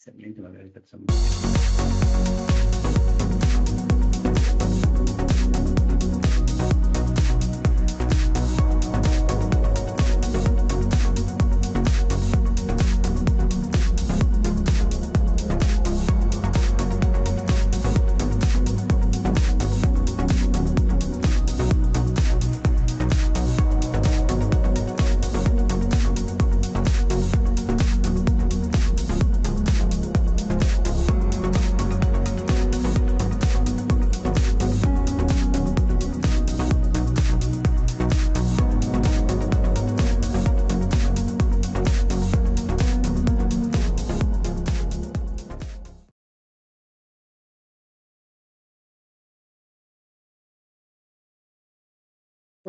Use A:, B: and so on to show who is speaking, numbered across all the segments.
A: inizialmente magari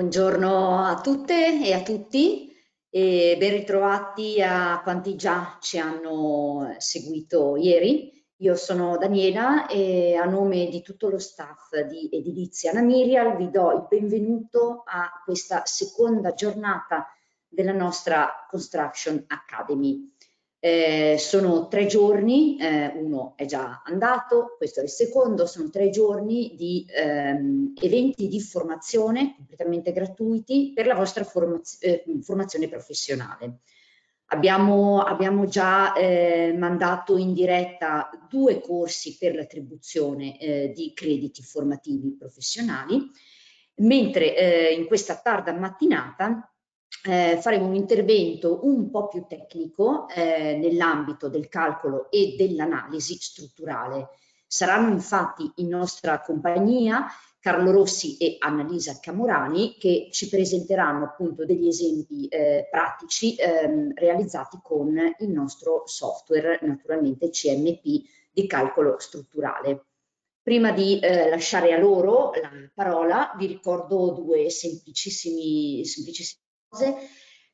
B: Buongiorno a tutte e a tutti e ben ritrovati a quanti già ci hanno seguito ieri. Io sono Daniela e a nome di tutto lo staff di Edilizia Namirial vi do il benvenuto a questa seconda giornata della nostra Construction Academy. Eh, sono tre giorni, eh, uno è già andato, questo è il secondo, sono tre giorni di ehm, eventi di formazione completamente gratuiti per la vostra formaz eh, formazione professionale. Abbiamo, abbiamo già eh, mandato in diretta due corsi per l'attribuzione eh, di crediti formativi professionali, mentre eh, in questa tarda mattinata eh, faremo un intervento un po' più tecnico eh, nell'ambito del calcolo e dell'analisi strutturale. Saranno infatti in nostra compagnia Carlo Rossi e Annalisa Camorani che ci presenteranno appunto degli esempi eh, pratici ehm, realizzati con il nostro software, naturalmente CMP di calcolo strutturale. Prima di eh, lasciare a loro la parola vi ricordo due semplicissimi, semplicissimi.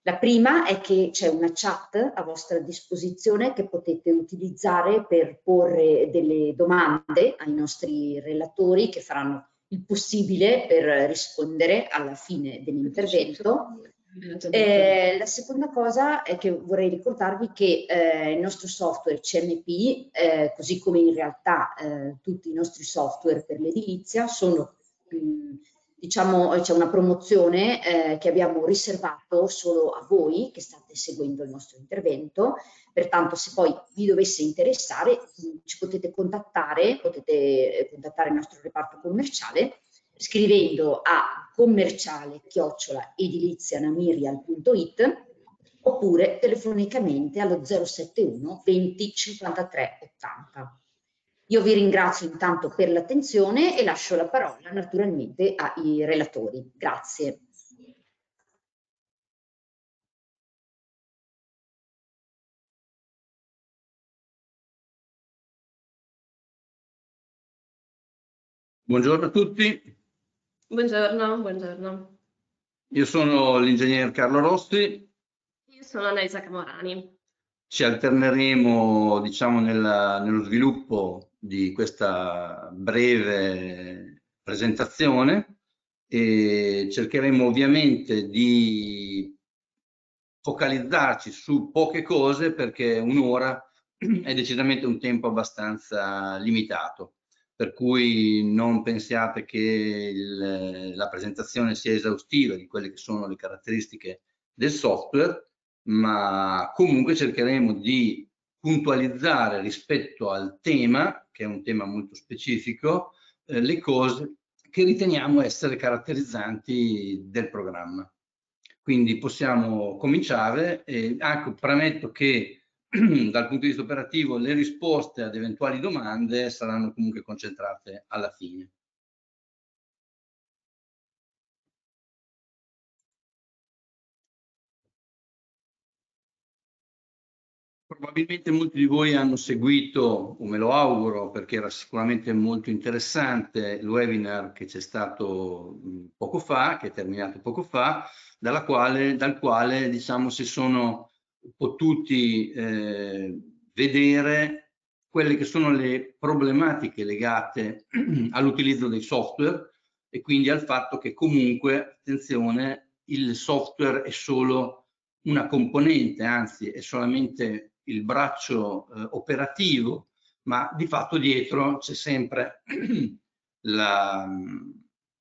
B: La prima è che c'è una chat a vostra disposizione che potete utilizzare per porre delle domande ai nostri relatori che faranno il possibile per rispondere alla fine dell'intervento. Eh, la seconda cosa è che vorrei ricordarvi che eh, il nostro software CMP, eh, così come in realtà eh, tutti i nostri software per l'edilizia, sono mh, diciamo c'è una promozione eh, che abbiamo riservato solo a voi che state seguendo il nostro intervento, pertanto se poi vi dovesse interessare ci potete contattare, potete eh, contattare il nostro reparto commerciale scrivendo a commerciale chiocciola edilizianamirial.it oppure telefonicamente allo 071 20 53 80. Io vi ringrazio intanto per l'attenzione e lascio la parola naturalmente ai relatori. Grazie.
A: Buongiorno a tutti.
C: Buongiorno, buongiorno.
A: Io sono l'ingegner Carlo Rossi.
C: Io sono Anaisa Camorani.
A: Ci alterneremo diciamo, nella, nello sviluppo di questa breve presentazione e cercheremo ovviamente di focalizzarci su poche cose perché un'ora è decisamente un tempo abbastanza limitato per cui non pensiate che il, la presentazione sia esaustiva di quelle che sono le caratteristiche del software ma comunque cercheremo di puntualizzare rispetto al tema, che è un tema molto specifico, eh, le cose che riteniamo essere caratterizzanti del programma. Quindi possiamo cominciare e ecco, premetto che dal punto di vista operativo le risposte ad eventuali domande saranno comunque concentrate alla fine. Probabilmente molti di voi hanno seguito, o me lo auguro, perché era sicuramente molto interessante, il webinar che c'è stato poco fa, che è terminato poco fa, quale, dal quale diciamo, si sono potuti eh, vedere quelle che sono le problematiche legate all'utilizzo dei software e quindi al fatto che comunque, attenzione, il software è solo una componente, anzi è solamente il braccio eh, operativo, ma di fatto dietro c'è sempre la,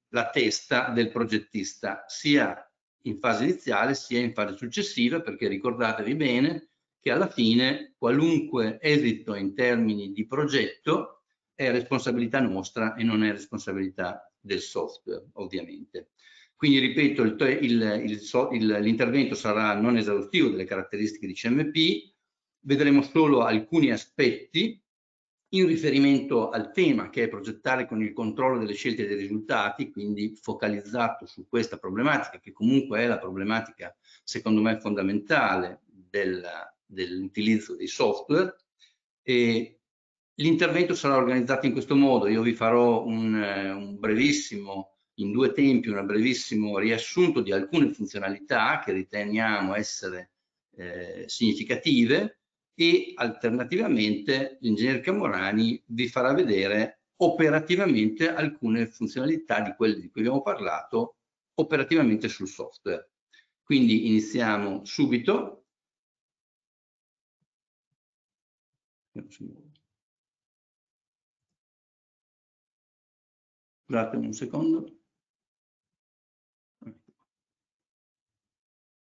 A: la testa del progettista, sia in fase iniziale sia in fase successiva, perché ricordatevi bene che alla fine qualunque esito in termini di progetto è responsabilità nostra e non è responsabilità del software, ovviamente. Quindi ripeto, l'intervento sarà non esaustivo delle caratteristiche di CMP, vedremo solo alcuni aspetti in riferimento al tema che è progettare con il controllo delle scelte e dei risultati, quindi focalizzato su questa problematica che comunque è la problematica secondo me fondamentale del, dell'utilizzo dei software. L'intervento sarà organizzato in questo modo, io vi farò un, un brevissimo in due tempi un brevissimo riassunto di alcune funzionalità che riteniamo essere eh, significative e alternativamente l'ingegner Camorani vi farà vedere operativamente alcune funzionalità di quelle di cui abbiamo parlato operativamente sul software. Quindi iniziamo subito. Scusate un secondo.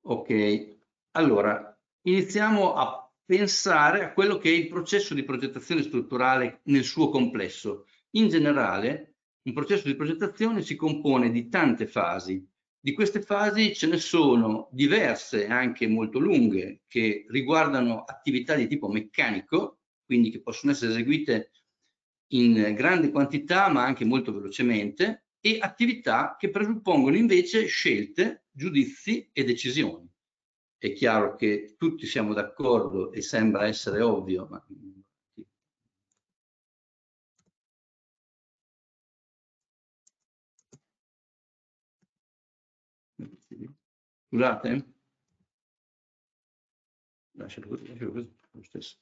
A: Ok, allora iniziamo a pensare a quello che è il processo di progettazione strutturale nel suo complesso. In generale, un processo di progettazione si compone di tante fasi. Di queste fasi ce ne sono diverse, anche molto lunghe, che riguardano attività di tipo meccanico, quindi che possono essere eseguite in grande quantità ma anche molto velocemente, e attività che presuppongono invece scelte, giudizi e decisioni. È chiaro che tutti siamo d'accordo e sembra essere ovvio, ma Scusate. Lascialo così, lascialo così, lo stesso.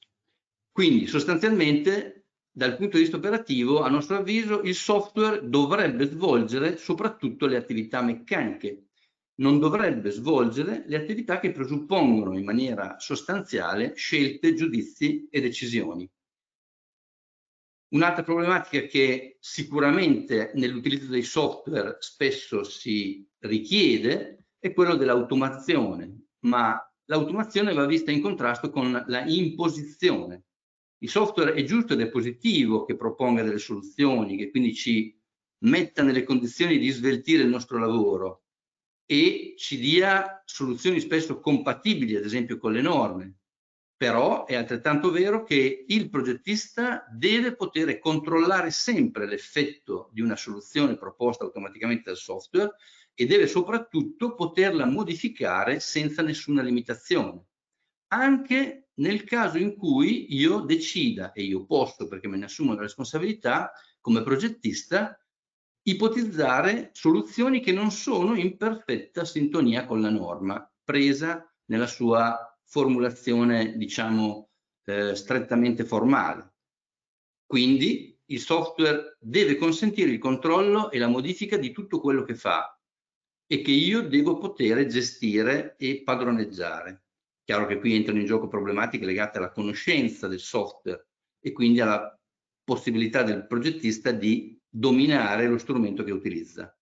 A: Quindi sostanzialmente dal punto di vista operativo, a nostro avviso, il software dovrebbe svolgere soprattutto le attività meccaniche, non dovrebbe svolgere le attività che presuppongono in maniera sostanziale scelte, giudizi e decisioni. Un'altra problematica che sicuramente nell'utilizzo dei software spesso si richiede è quello dell'automazione, ma l'automazione va vista in contrasto con la imposizione il software è giusto ed è positivo che proponga delle soluzioni, che quindi ci metta nelle condizioni di sveltire il nostro lavoro e ci dia soluzioni spesso compatibili, ad esempio con le norme. Però è altrettanto vero che il progettista deve poter controllare sempre l'effetto di una soluzione proposta automaticamente dal software e deve soprattutto poterla modificare senza nessuna limitazione, anche nel caso in cui io decida, e io posso perché me ne assumo la responsabilità come progettista, ipotizzare soluzioni che non sono in perfetta sintonia con la norma presa nella sua formulazione, diciamo, eh, strettamente formale. Quindi il software deve consentire il controllo e la modifica di tutto quello che fa e che io devo poter gestire e padroneggiare. Chiaro che qui entrano in gioco problematiche legate alla conoscenza del software e quindi alla possibilità del progettista di dominare lo strumento che utilizza.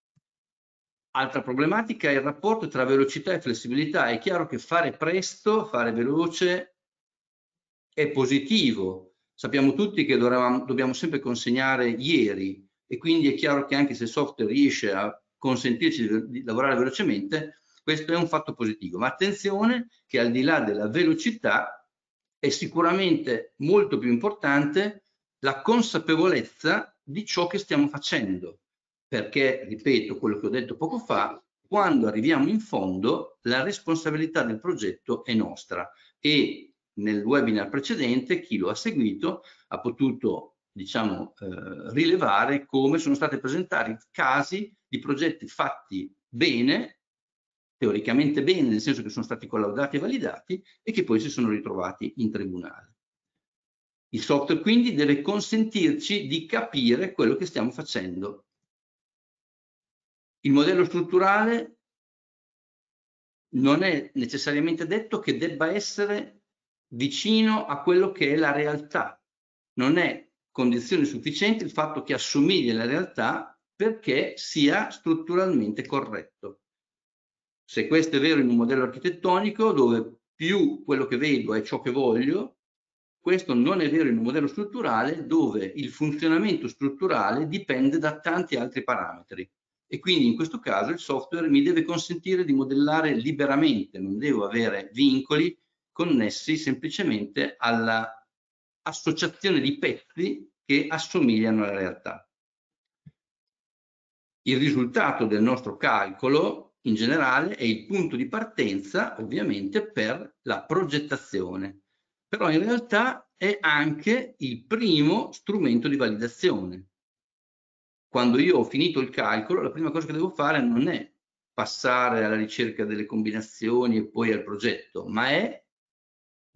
A: Altra problematica è il rapporto tra velocità e flessibilità. È chiaro che fare presto, fare veloce è positivo. Sappiamo tutti che dovevamo, dobbiamo sempre consegnare ieri e quindi è chiaro che anche se il software riesce a consentirci di, di lavorare velocemente, questo è un fatto positivo, ma attenzione che al di là della velocità è sicuramente molto più importante la consapevolezza di ciò che stiamo facendo, perché, ripeto quello che ho detto poco fa, quando arriviamo in fondo la responsabilità del progetto è nostra e nel webinar precedente chi lo ha seguito ha potuto diciamo eh, rilevare come sono stati presentati casi di progetti fatti bene teoricamente bene, nel senso che sono stati collaudati e validati e che poi si sono ritrovati in tribunale. Il software quindi deve consentirci di capire quello che stiamo facendo. Il modello strutturale non è necessariamente detto che debba essere vicino a quello che è la realtà. Non è condizione sufficiente il fatto che assomigli alla realtà perché sia strutturalmente corretto. Se questo è vero in un modello architettonico dove più quello che vedo è ciò che voglio, questo non è vero in un modello strutturale dove il funzionamento strutturale dipende da tanti altri parametri e quindi in questo caso il software mi deve consentire di modellare liberamente, non devo avere vincoli connessi semplicemente alla associazione di pezzi che assomigliano alla realtà. Il risultato del nostro calcolo in generale è il punto di partenza ovviamente per la progettazione, però in realtà è anche il primo strumento di validazione. Quando io ho finito il calcolo, la prima cosa che devo fare non è passare alla ricerca delle combinazioni e poi al progetto, ma è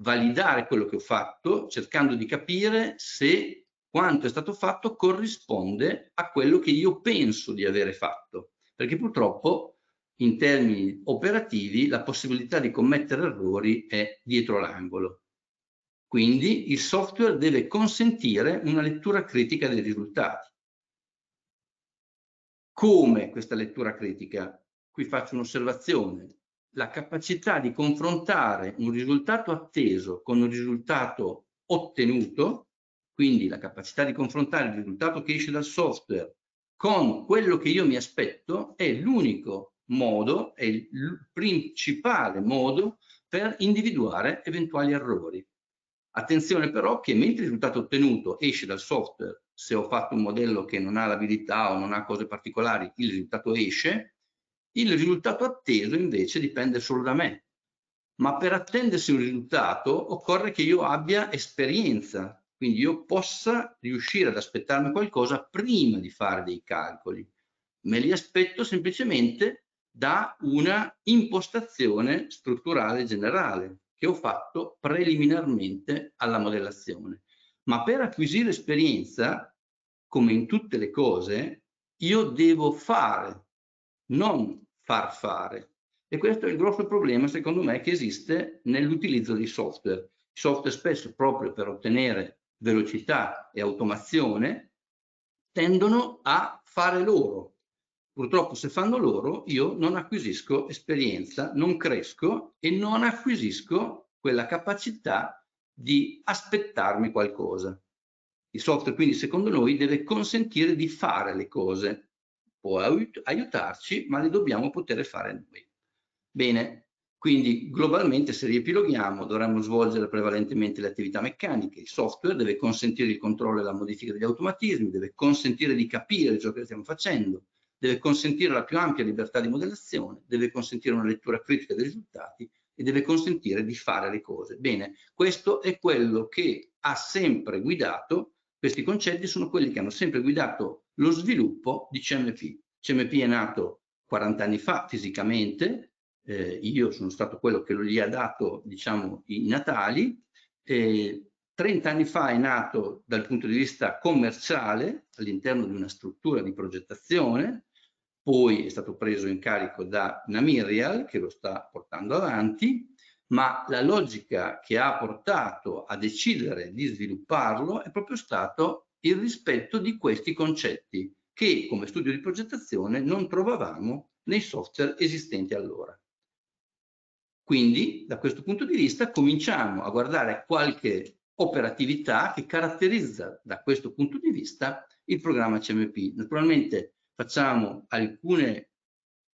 A: validare quello che ho fatto cercando di capire se quanto è stato fatto corrisponde a quello che io penso di avere fatto, perché purtroppo in termini operativi la possibilità di commettere errori è dietro l'angolo. Quindi il software deve consentire una lettura critica dei risultati. Come questa lettura critica? Qui faccio un'osservazione la capacità di confrontare un risultato atteso con un risultato ottenuto, quindi la capacità di confrontare il risultato che esce dal software con quello che io mi aspetto, è l'unico modo, è il principale modo per individuare eventuali errori. Attenzione però che mentre il risultato ottenuto esce dal software, se ho fatto un modello che non ha l'abilità o non ha cose particolari, il risultato esce, il risultato atteso invece dipende solo da me, ma per attendersi un risultato occorre che io abbia esperienza, quindi io possa riuscire ad aspettarmi qualcosa prima di fare dei calcoli. Me li aspetto semplicemente da una impostazione strutturale generale che ho fatto preliminarmente alla modellazione. Ma per acquisire esperienza, come in tutte le cose, io devo fare, non far fare. E questo è il grosso problema, secondo me, che esiste nell'utilizzo di software. I software spesso, proprio per ottenere velocità e automazione, tendono a fare loro. Purtroppo se fanno loro, io non acquisisco esperienza, non cresco e non acquisisco quella capacità di aspettarmi qualcosa. Il software quindi secondo noi deve consentire di fare le cose, può aiutarci, ma le dobbiamo poter fare noi. Bene, quindi globalmente se riepiloghiamo dovremmo svolgere prevalentemente le attività meccaniche, il software deve consentire il controllo e la modifica degli automatismi, deve consentire di capire ciò che stiamo facendo, deve consentire la più ampia libertà di modellazione, deve consentire una lettura critica dei risultati e deve consentire di fare le cose. Bene, questo è quello che ha sempre guidato, questi concetti sono quelli che hanno sempre guidato lo sviluppo di CMP. CMP è nato 40 anni fa fisicamente, eh, io sono stato quello che gli ha dato diciamo, i natali, eh, 30 anni fa è nato dal punto di vista commerciale all'interno di una struttura di progettazione, poi è stato preso in carico da Namirial che lo sta portando avanti, ma la logica che ha portato a decidere di svilupparlo è proprio stato il rispetto di questi concetti che come studio di progettazione non trovavamo nei software esistenti allora. Quindi da questo punto di vista cominciamo a guardare qualche operatività che caratterizza da questo punto di vista il programma CMP. Naturalmente facciamo alcune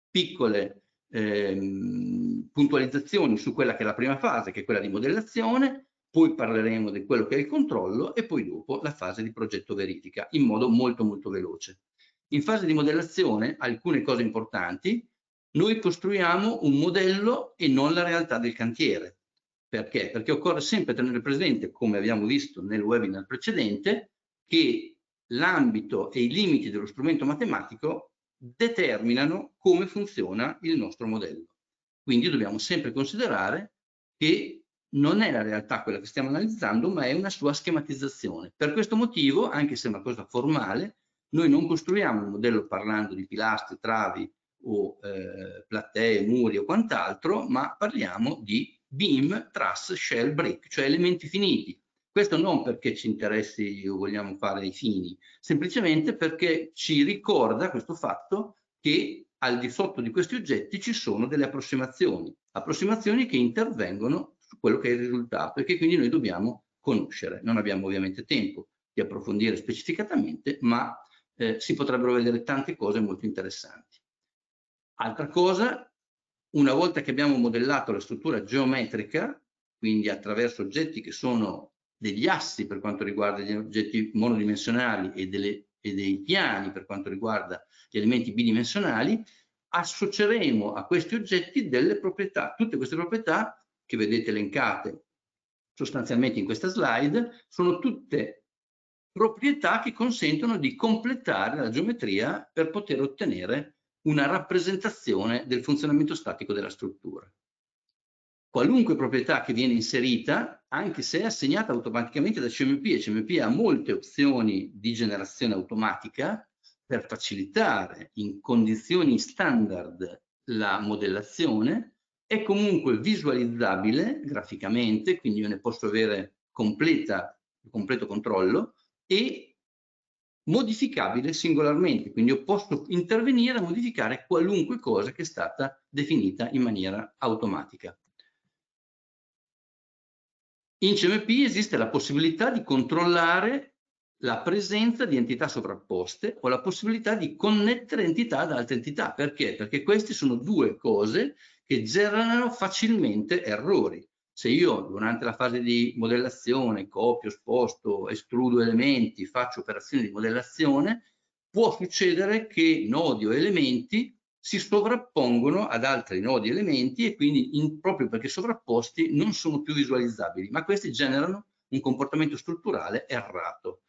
A: piccole ehm, puntualizzazioni su quella che è la prima fase, che è quella di modellazione, poi parleremo di quello che è il controllo e poi dopo la fase di progetto verifica in modo molto molto veloce. In fase di modellazione, alcune cose importanti, noi costruiamo un modello e non la realtà del cantiere. Perché? Perché occorre sempre tenere presente, come abbiamo visto nel webinar precedente, che l'ambito e i limiti dello strumento matematico determinano come funziona il nostro modello. Quindi dobbiamo sempre considerare che non è la realtà quella che stiamo analizzando, ma è una sua schematizzazione. Per questo motivo, anche se è una cosa formale, noi non costruiamo un modello parlando di pilastri, travi o eh, plattee, muri o quant'altro, ma parliamo di beam, truss, shell, brick, cioè elementi finiti. Questo non perché ci interessi o vogliamo fare i fini, semplicemente perché ci ricorda questo fatto che al di sotto di questi oggetti ci sono delle approssimazioni, approssimazioni che intervengono su quello che è il risultato e che quindi noi dobbiamo conoscere. Non abbiamo ovviamente tempo di approfondire specificatamente, ma eh, si potrebbero vedere tante cose molto interessanti. Altra cosa, una volta che abbiamo modellato la struttura geometrica, quindi attraverso oggetti che sono degli assi per quanto riguarda gli oggetti monodimensionali e, delle, e dei piani per quanto riguarda gli elementi bidimensionali, associeremo a questi oggetti delle proprietà. Tutte queste proprietà che vedete elencate sostanzialmente in questa slide sono tutte proprietà che consentono di completare la geometria per poter ottenere una rappresentazione del funzionamento statico della struttura. Qualunque proprietà che viene inserita, anche se è assegnata automaticamente da CMP, e CMP ha molte opzioni di generazione automatica per facilitare in condizioni standard la modellazione, è comunque visualizzabile graficamente, quindi io ne posso avere completa, completo controllo, e modificabile singolarmente, quindi io posso intervenire a modificare qualunque cosa che è stata definita in maniera automatica. In CMP esiste la possibilità di controllare la presenza di entità sovrapposte o la possibilità di connettere entità ad altre entità. Perché? Perché queste sono due cose che generano facilmente errori se io durante la fase di modellazione copio, sposto, estrudo elementi, faccio operazioni di modellazione, può succedere che nodi o elementi si sovrappongono ad altri nodi elementi e quindi in, proprio perché sovrapposti non sono più visualizzabili, ma questi generano un comportamento strutturale errato.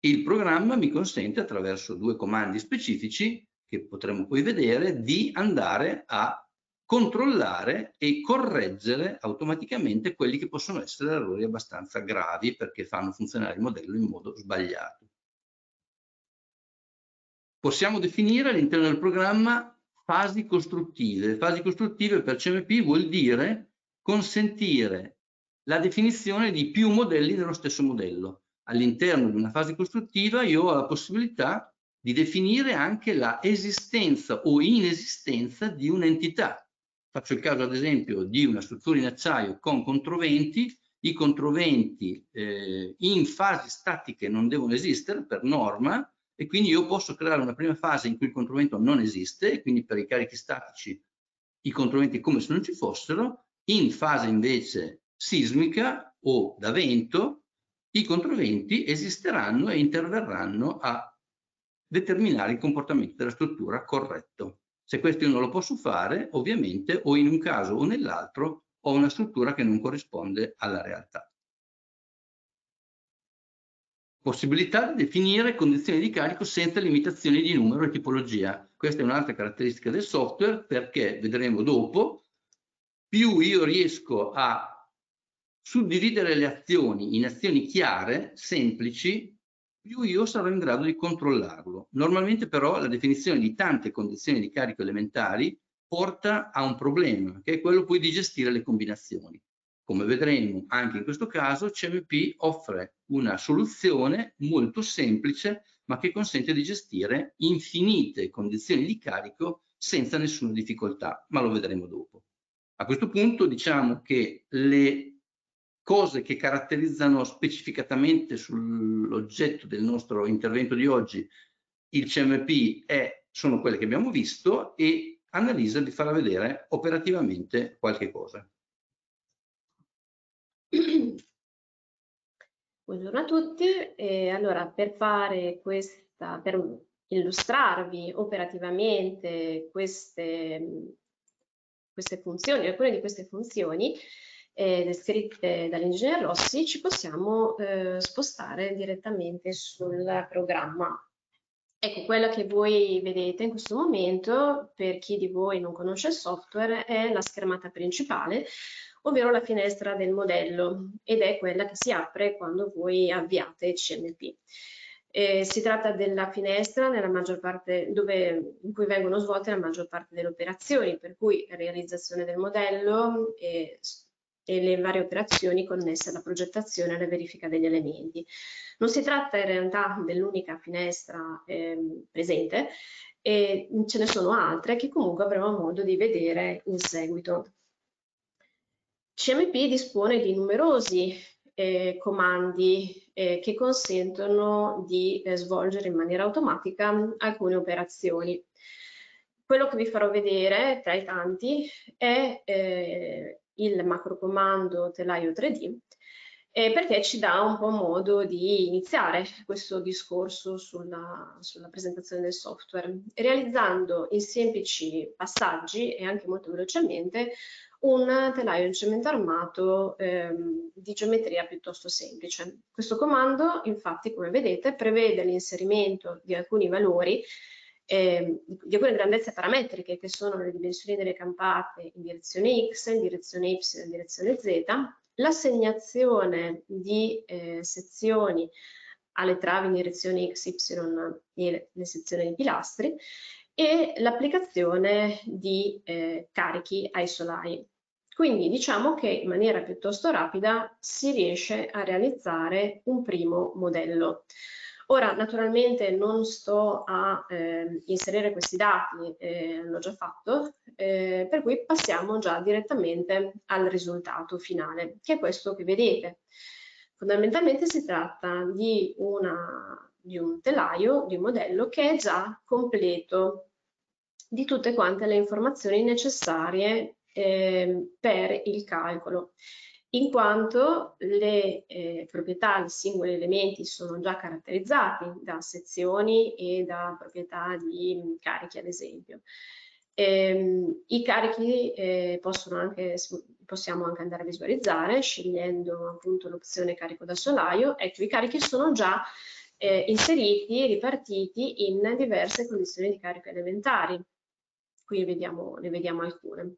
A: Il programma mi consente attraverso due comandi specifici che potremo poi vedere di andare a controllare e correggere automaticamente quelli che possono essere errori abbastanza gravi perché fanno funzionare il modello in modo sbagliato. Possiamo definire all'interno del programma fasi costruttive. Fasi costruttive per CMP vuol dire consentire la definizione di più modelli nello stesso modello. All'interno di una fase costruttiva io ho la possibilità di definire anche la esistenza o inesistenza di un'entità Faccio il caso ad esempio di una struttura in acciaio con controventi, i controventi eh, in fasi statiche non devono esistere per norma e quindi io posso creare una prima fase in cui il controvento non esiste e quindi per i carichi statici i controventi come se non ci fossero, in fase invece sismica o da vento i controventi esisteranno e interverranno a determinare il comportamento della struttura corretto. Se questo io non lo posso fare, ovviamente o in un caso o nell'altro ho una struttura che non corrisponde alla realtà. Possibilità di definire condizioni di carico senza limitazioni di numero e tipologia. Questa è un'altra caratteristica del software perché vedremo dopo, più io riesco a suddividere le azioni in azioni chiare, semplici, più io sarò in grado di controllarlo. Normalmente però la definizione di tante condizioni di carico elementari porta a un problema, che è quello poi di gestire le combinazioni. Come vedremo anche in questo caso, CMP offre una soluzione molto semplice, ma che consente di gestire infinite condizioni di carico senza nessuna difficoltà, ma lo vedremo dopo. A questo punto diciamo che le cose che caratterizzano specificatamente sull'oggetto del nostro intervento di oggi il CMP è, sono quelle che abbiamo visto e Annalisa vi farà vedere operativamente qualche cosa.
C: Buongiorno a tutti, e allora per fare questa, per illustrarvi operativamente queste, queste funzioni, alcune di queste funzioni, eh, descritte dall'ingegner Rossi, ci possiamo eh, spostare direttamente sul programma. Ecco, quella che voi vedete in questo momento, per chi di voi non conosce il software, è la schermata principale, ovvero la finestra del modello, ed è quella che si apre quando voi avviate CMP. Eh, si tratta della finestra parte dove, in cui vengono svolte la maggior parte delle operazioni, per cui realizzazione del modello, eh, e le varie operazioni connesse alla progettazione e alla verifica degli elementi. Non si tratta in realtà dell'unica finestra eh, presente, e ce ne sono altre che comunque avremo modo di vedere in seguito. CMP dispone di numerosi eh, comandi eh, che consentono di eh, svolgere in maniera automatica alcune operazioni. Quello che vi farò vedere tra i tanti è eh, il macrocomando telaio 3D eh, perché ci dà un po' modo di iniziare questo discorso sulla, sulla, presentazione del software, realizzando in semplici passaggi e anche molto velocemente un telaio in cemento armato ehm, di geometria piuttosto semplice. Questo comando, infatti, come vedete, prevede l'inserimento di alcuni valori eh, di alcune grandezze parametriche che sono le dimensioni delle campate in direzione X, in direzione Y, in direzione Z, l'assegnazione di eh, sezioni alle travi in direzione X, Y e le sezioni di pilastri e l'applicazione di eh, carichi ai solai. Quindi diciamo che in maniera piuttosto rapida si riesce a realizzare un primo modello. Ora, naturalmente non sto a eh, inserire questi dati, eh, l'ho già fatto, eh, per cui passiamo già direttamente al risultato finale, che è questo che vedete. Fondamentalmente si tratta di, una, di un telaio, di un modello che è già completo di tutte quante le informazioni necessarie eh, per il calcolo in quanto le eh, proprietà dei singoli elementi sono già caratterizzati da sezioni e da proprietà di carichi, ad esempio. Ehm, I carichi eh, anche, possiamo anche andare a visualizzare scegliendo appunto l'opzione carico da solaio. Ecco, i carichi sono già eh, inseriti, ripartiti in diverse condizioni di carico elementari. Qui vediamo, ne vediamo alcune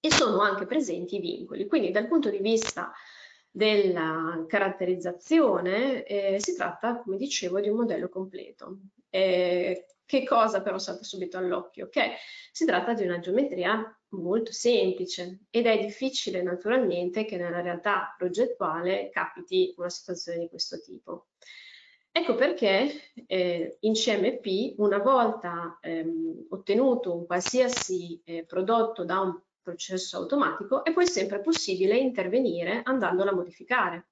C: e sono anche presenti i vincoli. Quindi dal punto di vista della caratterizzazione eh, si tratta, come dicevo, di un modello completo. Eh, che cosa però salta subito all'occhio? Che si tratta di una geometria molto semplice ed è difficile naturalmente che nella realtà progettuale capiti una situazione di questo tipo. Ecco perché eh, in CMP, una volta ehm, ottenuto un qualsiasi eh, prodotto da un processo automatico è poi sempre possibile intervenire andandolo a modificare.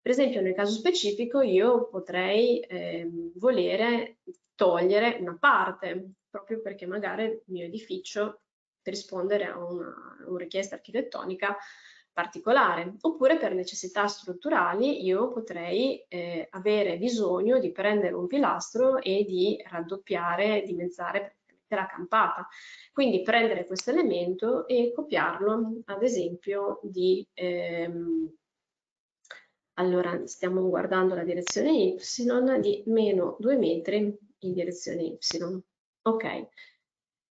C: Per esempio nel caso specifico io potrei eh, volere togliere una parte proprio perché magari il mio edificio per rispondere a una, una richiesta architettonica particolare oppure per necessità strutturali io potrei eh, avere bisogno di prendere un pilastro e di raddoppiare, dimezzare della campata. Quindi prendere questo elemento e copiarlo, ad esempio, di... Ehm, allora, stiamo guardando la direzione y di meno 2 metri in direzione y. Ok. E,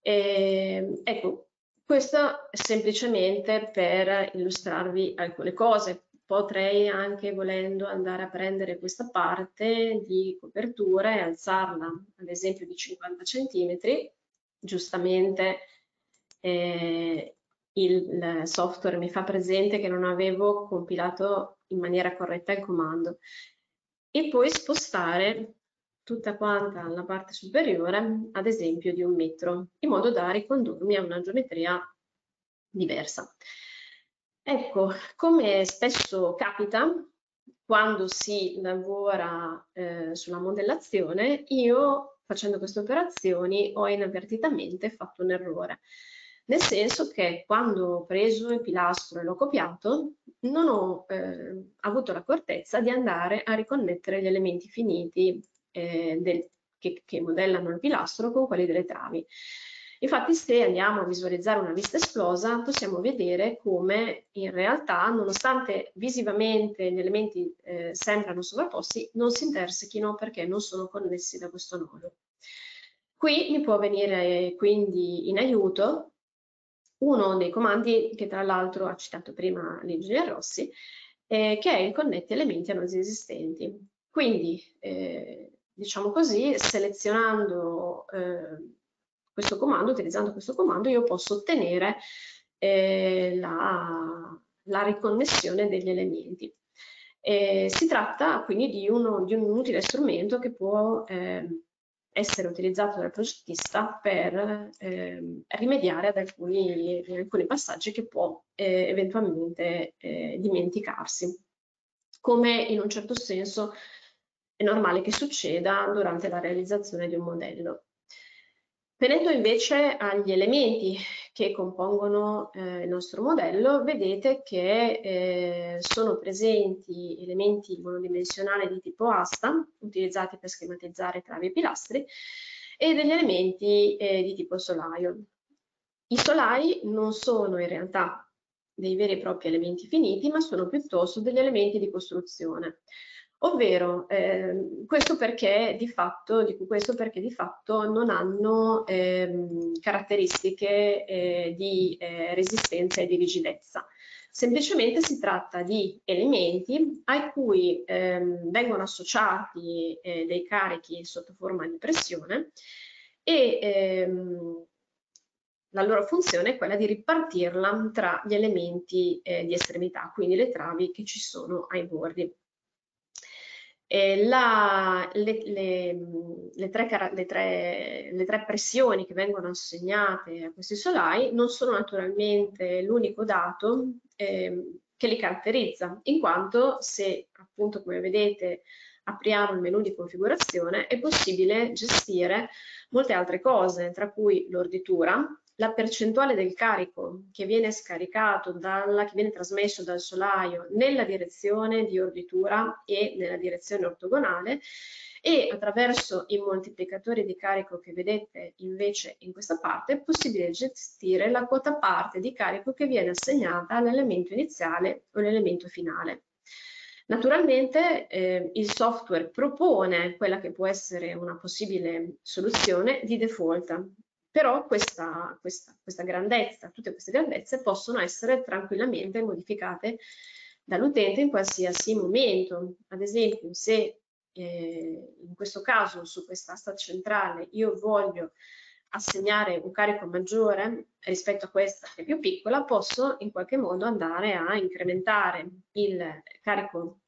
C: ehm, ecco, questo semplicemente per illustrarvi alcune cose. Potrei anche, volendo, andare a prendere questa parte di copertura e alzarla, ad esempio, di 50 centimetri giustamente eh, il software mi fa presente che non avevo compilato in maniera corretta il comando e poi spostare tutta quanta la parte superiore, ad esempio di un metro, in modo da ricondurmi a una geometria diversa. Ecco, come spesso capita, quando si lavora eh, sulla modellazione, io facendo queste operazioni ho inavvertitamente fatto un errore. Nel senso che quando ho preso il pilastro e l'ho copiato, non ho eh, avuto l'accortezza di andare a riconnettere gli elementi finiti eh, del, che, che modellano il pilastro con quelli delle travi. Infatti se andiamo a visualizzare una vista esplosa possiamo vedere come in realtà nonostante visivamente gli elementi eh, sembrano sovrapposti non si intersechino perché non sono connessi da questo nodo. Qui mi può venire quindi in aiuto uno dei comandi che tra l'altro ha citato prima l'ingegnere Rossi, eh, che è il connetti elementi a nodi esistenti. Quindi, eh, diciamo così, selezionando eh, questo comando, utilizzando questo comando, io posso ottenere eh, la, la riconnessione degli elementi. Eh, si tratta quindi di, uno, di, un utile strumento che può eh, essere utilizzato dal progettista per eh, rimediare ad alcuni, alcuni, passaggi che può eh, eventualmente eh, dimenticarsi, come in un certo senso è normale che succeda durante la realizzazione di un modello. Venendo invece agli elementi che compongono eh, il nostro modello, vedete che eh, sono presenti elementi monodimensionali di tipo asta, utilizzati per schematizzare travi e pilastri, e degli elementi eh, di tipo solaio. I solai non sono in realtà dei veri e propri elementi finiti, ma sono piuttosto degli elementi di costruzione. Ovvero, eh, questo, perché di fatto, questo perché di fatto non hanno eh, caratteristiche eh, di eh, resistenza e di rigidezza. Semplicemente si tratta di elementi a cui ehm, vengono associati eh, dei carichi sotto forma di pressione e ehm, la loro funzione è quella di ripartirla tra gli elementi eh, di estremità, quindi le travi che ci sono ai bordi. Eh, la, le, le, le, tre, tre, le, tre, pressioni che vengono assegnate a questi solai non sono naturalmente l'unico dato eh, che li caratterizza, in quanto se appunto come vedete apriamo il menu di configurazione è possibile gestire molte altre cose, tra cui l'orditura, la percentuale del carico che viene scaricato, dalla, che viene trasmesso dal solaio nella direzione di orditura e nella direzione ortogonale e attraverso i moltiplicatori di carico che vedete invece in questa parte è possibile gestire la quota parte di carico che viene assegnata all'elemento iniziale o all'elemento finale. Naturalmente eh, il software propone quella che può essere una possibile soluzione di default, però questa, questa, questa grandezza, tutte queste grandezze possono essere tranquillamente modificate dall'utente in qualsiasi momento. Ad esempio, se eh, in questo caso su questa asta centrale io voglio assegnare un carico maggiore rispetto a questa che è più piccola, posso in qualche modo andare a incrementare il carico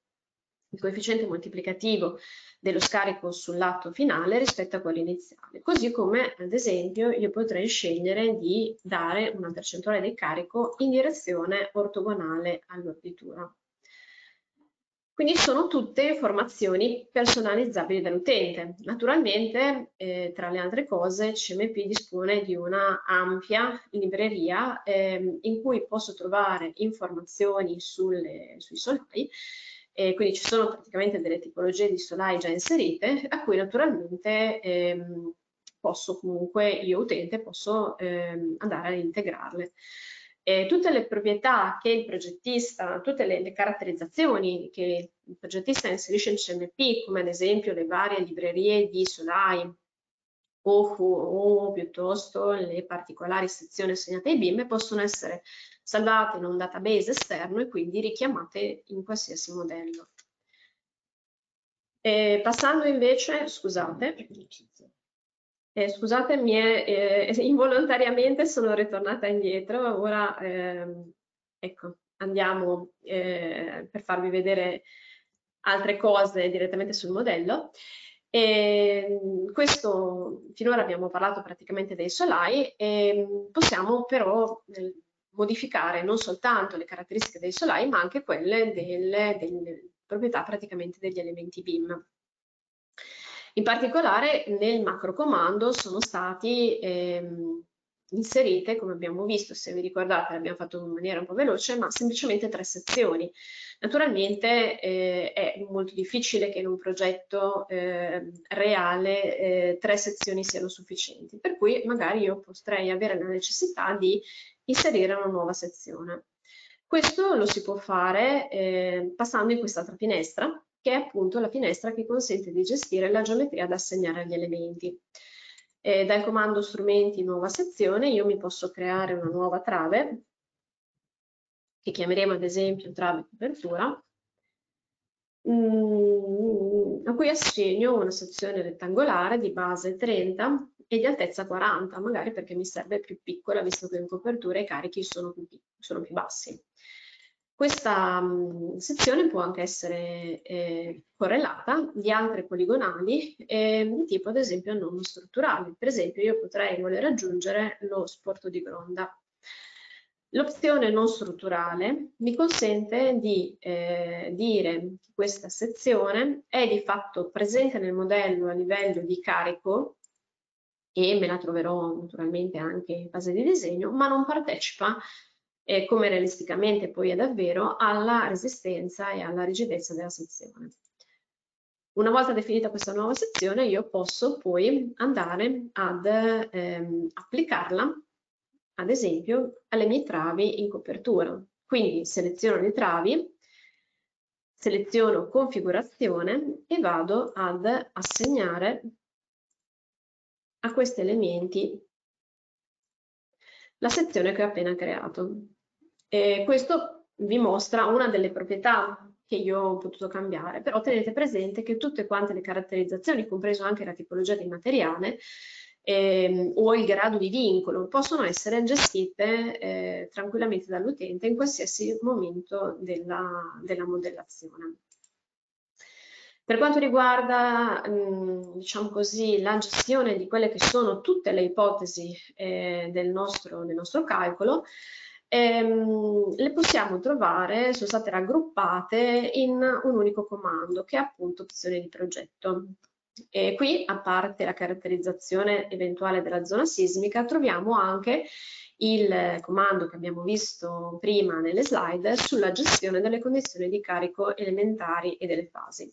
C: il coefficiente moltiplicativo dello scarico sul lato finale rispetto a quello iniziale. Così come, ad esempio, io potrei scegliere di dare una percentuale del carico in direzione ortogonale all'orditura. Quindi sono tutte informazioni personalizzabili dall'utente. Naturalmente, eh, tra le altre cose, CMP dispone di una ampia libreria eh, in cui posso trovare informazioni sulle, sui solai, e quindi ci sono praticamente delle tipologie di solai già inserite a cui naturalmente ehm, posso comunque, io utente, posso ehm, andare ad integrarle. E tutte le proprietà che il progettista, tutte le, le, caratterizzazioni che il progettista inserisce in CMP, come ad esempio le varie librerie di solai o, o piuttosto le particolari sezioni assegnate ai BIM, possono essere salvate in un database esterno e quindi richiamate in qualsiasi modello. E passando invece, scusate, eh, scusate, è, eh, involontariamente sono ritornata indietro, ora eh, ecco, andiamo eh, per farvi vedere altre cose direttamente sul modello. E questo finora abbiamo parlato praticamente dei solai e possiamo però modificare non soltanto le caratteristiche dei solai, ma anche quelle delle, delle proprietà praticamente degli elementi BIM. In particolare nel macro comando sono stati ehm, inserite, come abbiamo visto, se vi ricordate l'abbiamo fatto in maniera un po' veloce, ma semplicemente tre sezioni. Naturalmente eh, è molto difficile che in un progetto eh, reale eh, tre sezioni siano sufficienti, per cui magari io potrei avere la necessità di inserire una nuova sezione. Questo lo si può fare eh, passando in quest'altra finestra, che è appunto la finestra che consente di gestire la geometria da assegnare agli elementi. E dal comando strumenti nuova sezione io mi posso creare una nuova trave, che chiameremo ad esempio trave copertura, mm, a cui assegno una sezione rettangolare di base 30 e di altezza 40, magari perché mi serve più piccola visto che in copertura i carichi sono più, sono più bassi. Questa mh, sezione può anche essere eh, correlata di altre poligonali eh, di tipo ad esempio non strutturali. Per esempio io potrei voler aggiungere lo sporto di gronda. L'opzione non strutturale mi consente di eh, dire che questa sezione è di fatto presente nel modello a livello di carico e me la troverò naturalmente anche in fase di disegno, ma non partecipa eh, come realisticamente poi è davvero, alla resistenza e alla rigidezza della sezione. Una volta definita questa nuova sezione io posso poi andare ad ehm, applicarla ad esempio alle mie travi in copertura. Quindi seleziono le travi, seleziono configurazione e vado ad assegnare a questi elementi la sezione che ho appena creato. E questo vi mostra una delle proprietà che io ho potuto cambiare, però tenete presente che tutte quante le caratterizzazioni, compreso anche la tipologia di materiale, ehm, o il grado di vincolo possono essere gestite eh, tranquillamente dall'utente in qualsiasi momento della, della modellazione. Per quanto riguarda, diciamo così, la gestione di quelle che sono tutte le ipotesi eh, del, nostro, del nostro calcolo, ehm, le possiamo trovare, sono state raggruppate in un unico comando che è appunto opzione di progetto. E qui, a parte la caratterizzazione eventuale della zona sismica, troviamo anche il comando che abbiamo visto prima nelle slide sulla gestione delle condizioni di carico elementari e delle fasi.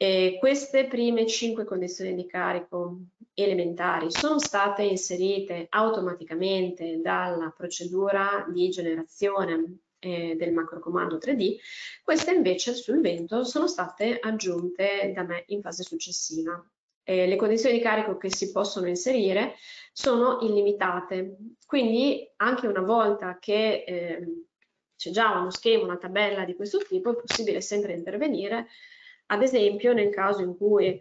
C: E queste prime cinque condizioni di carico elementari sono state inserite automaticamente dalla procedura di generazione eh, del macrocomando 3D, queste invece sul vento sono state aggiunte da me in fase successiva. Eh, le condizioni di carico che si possono inserire sono illimitate, quindi anche una volta che eh, c'è già uno schema, una tabella di questo tipo, è possibile sempre intervenire ad esempio, nel caso in cui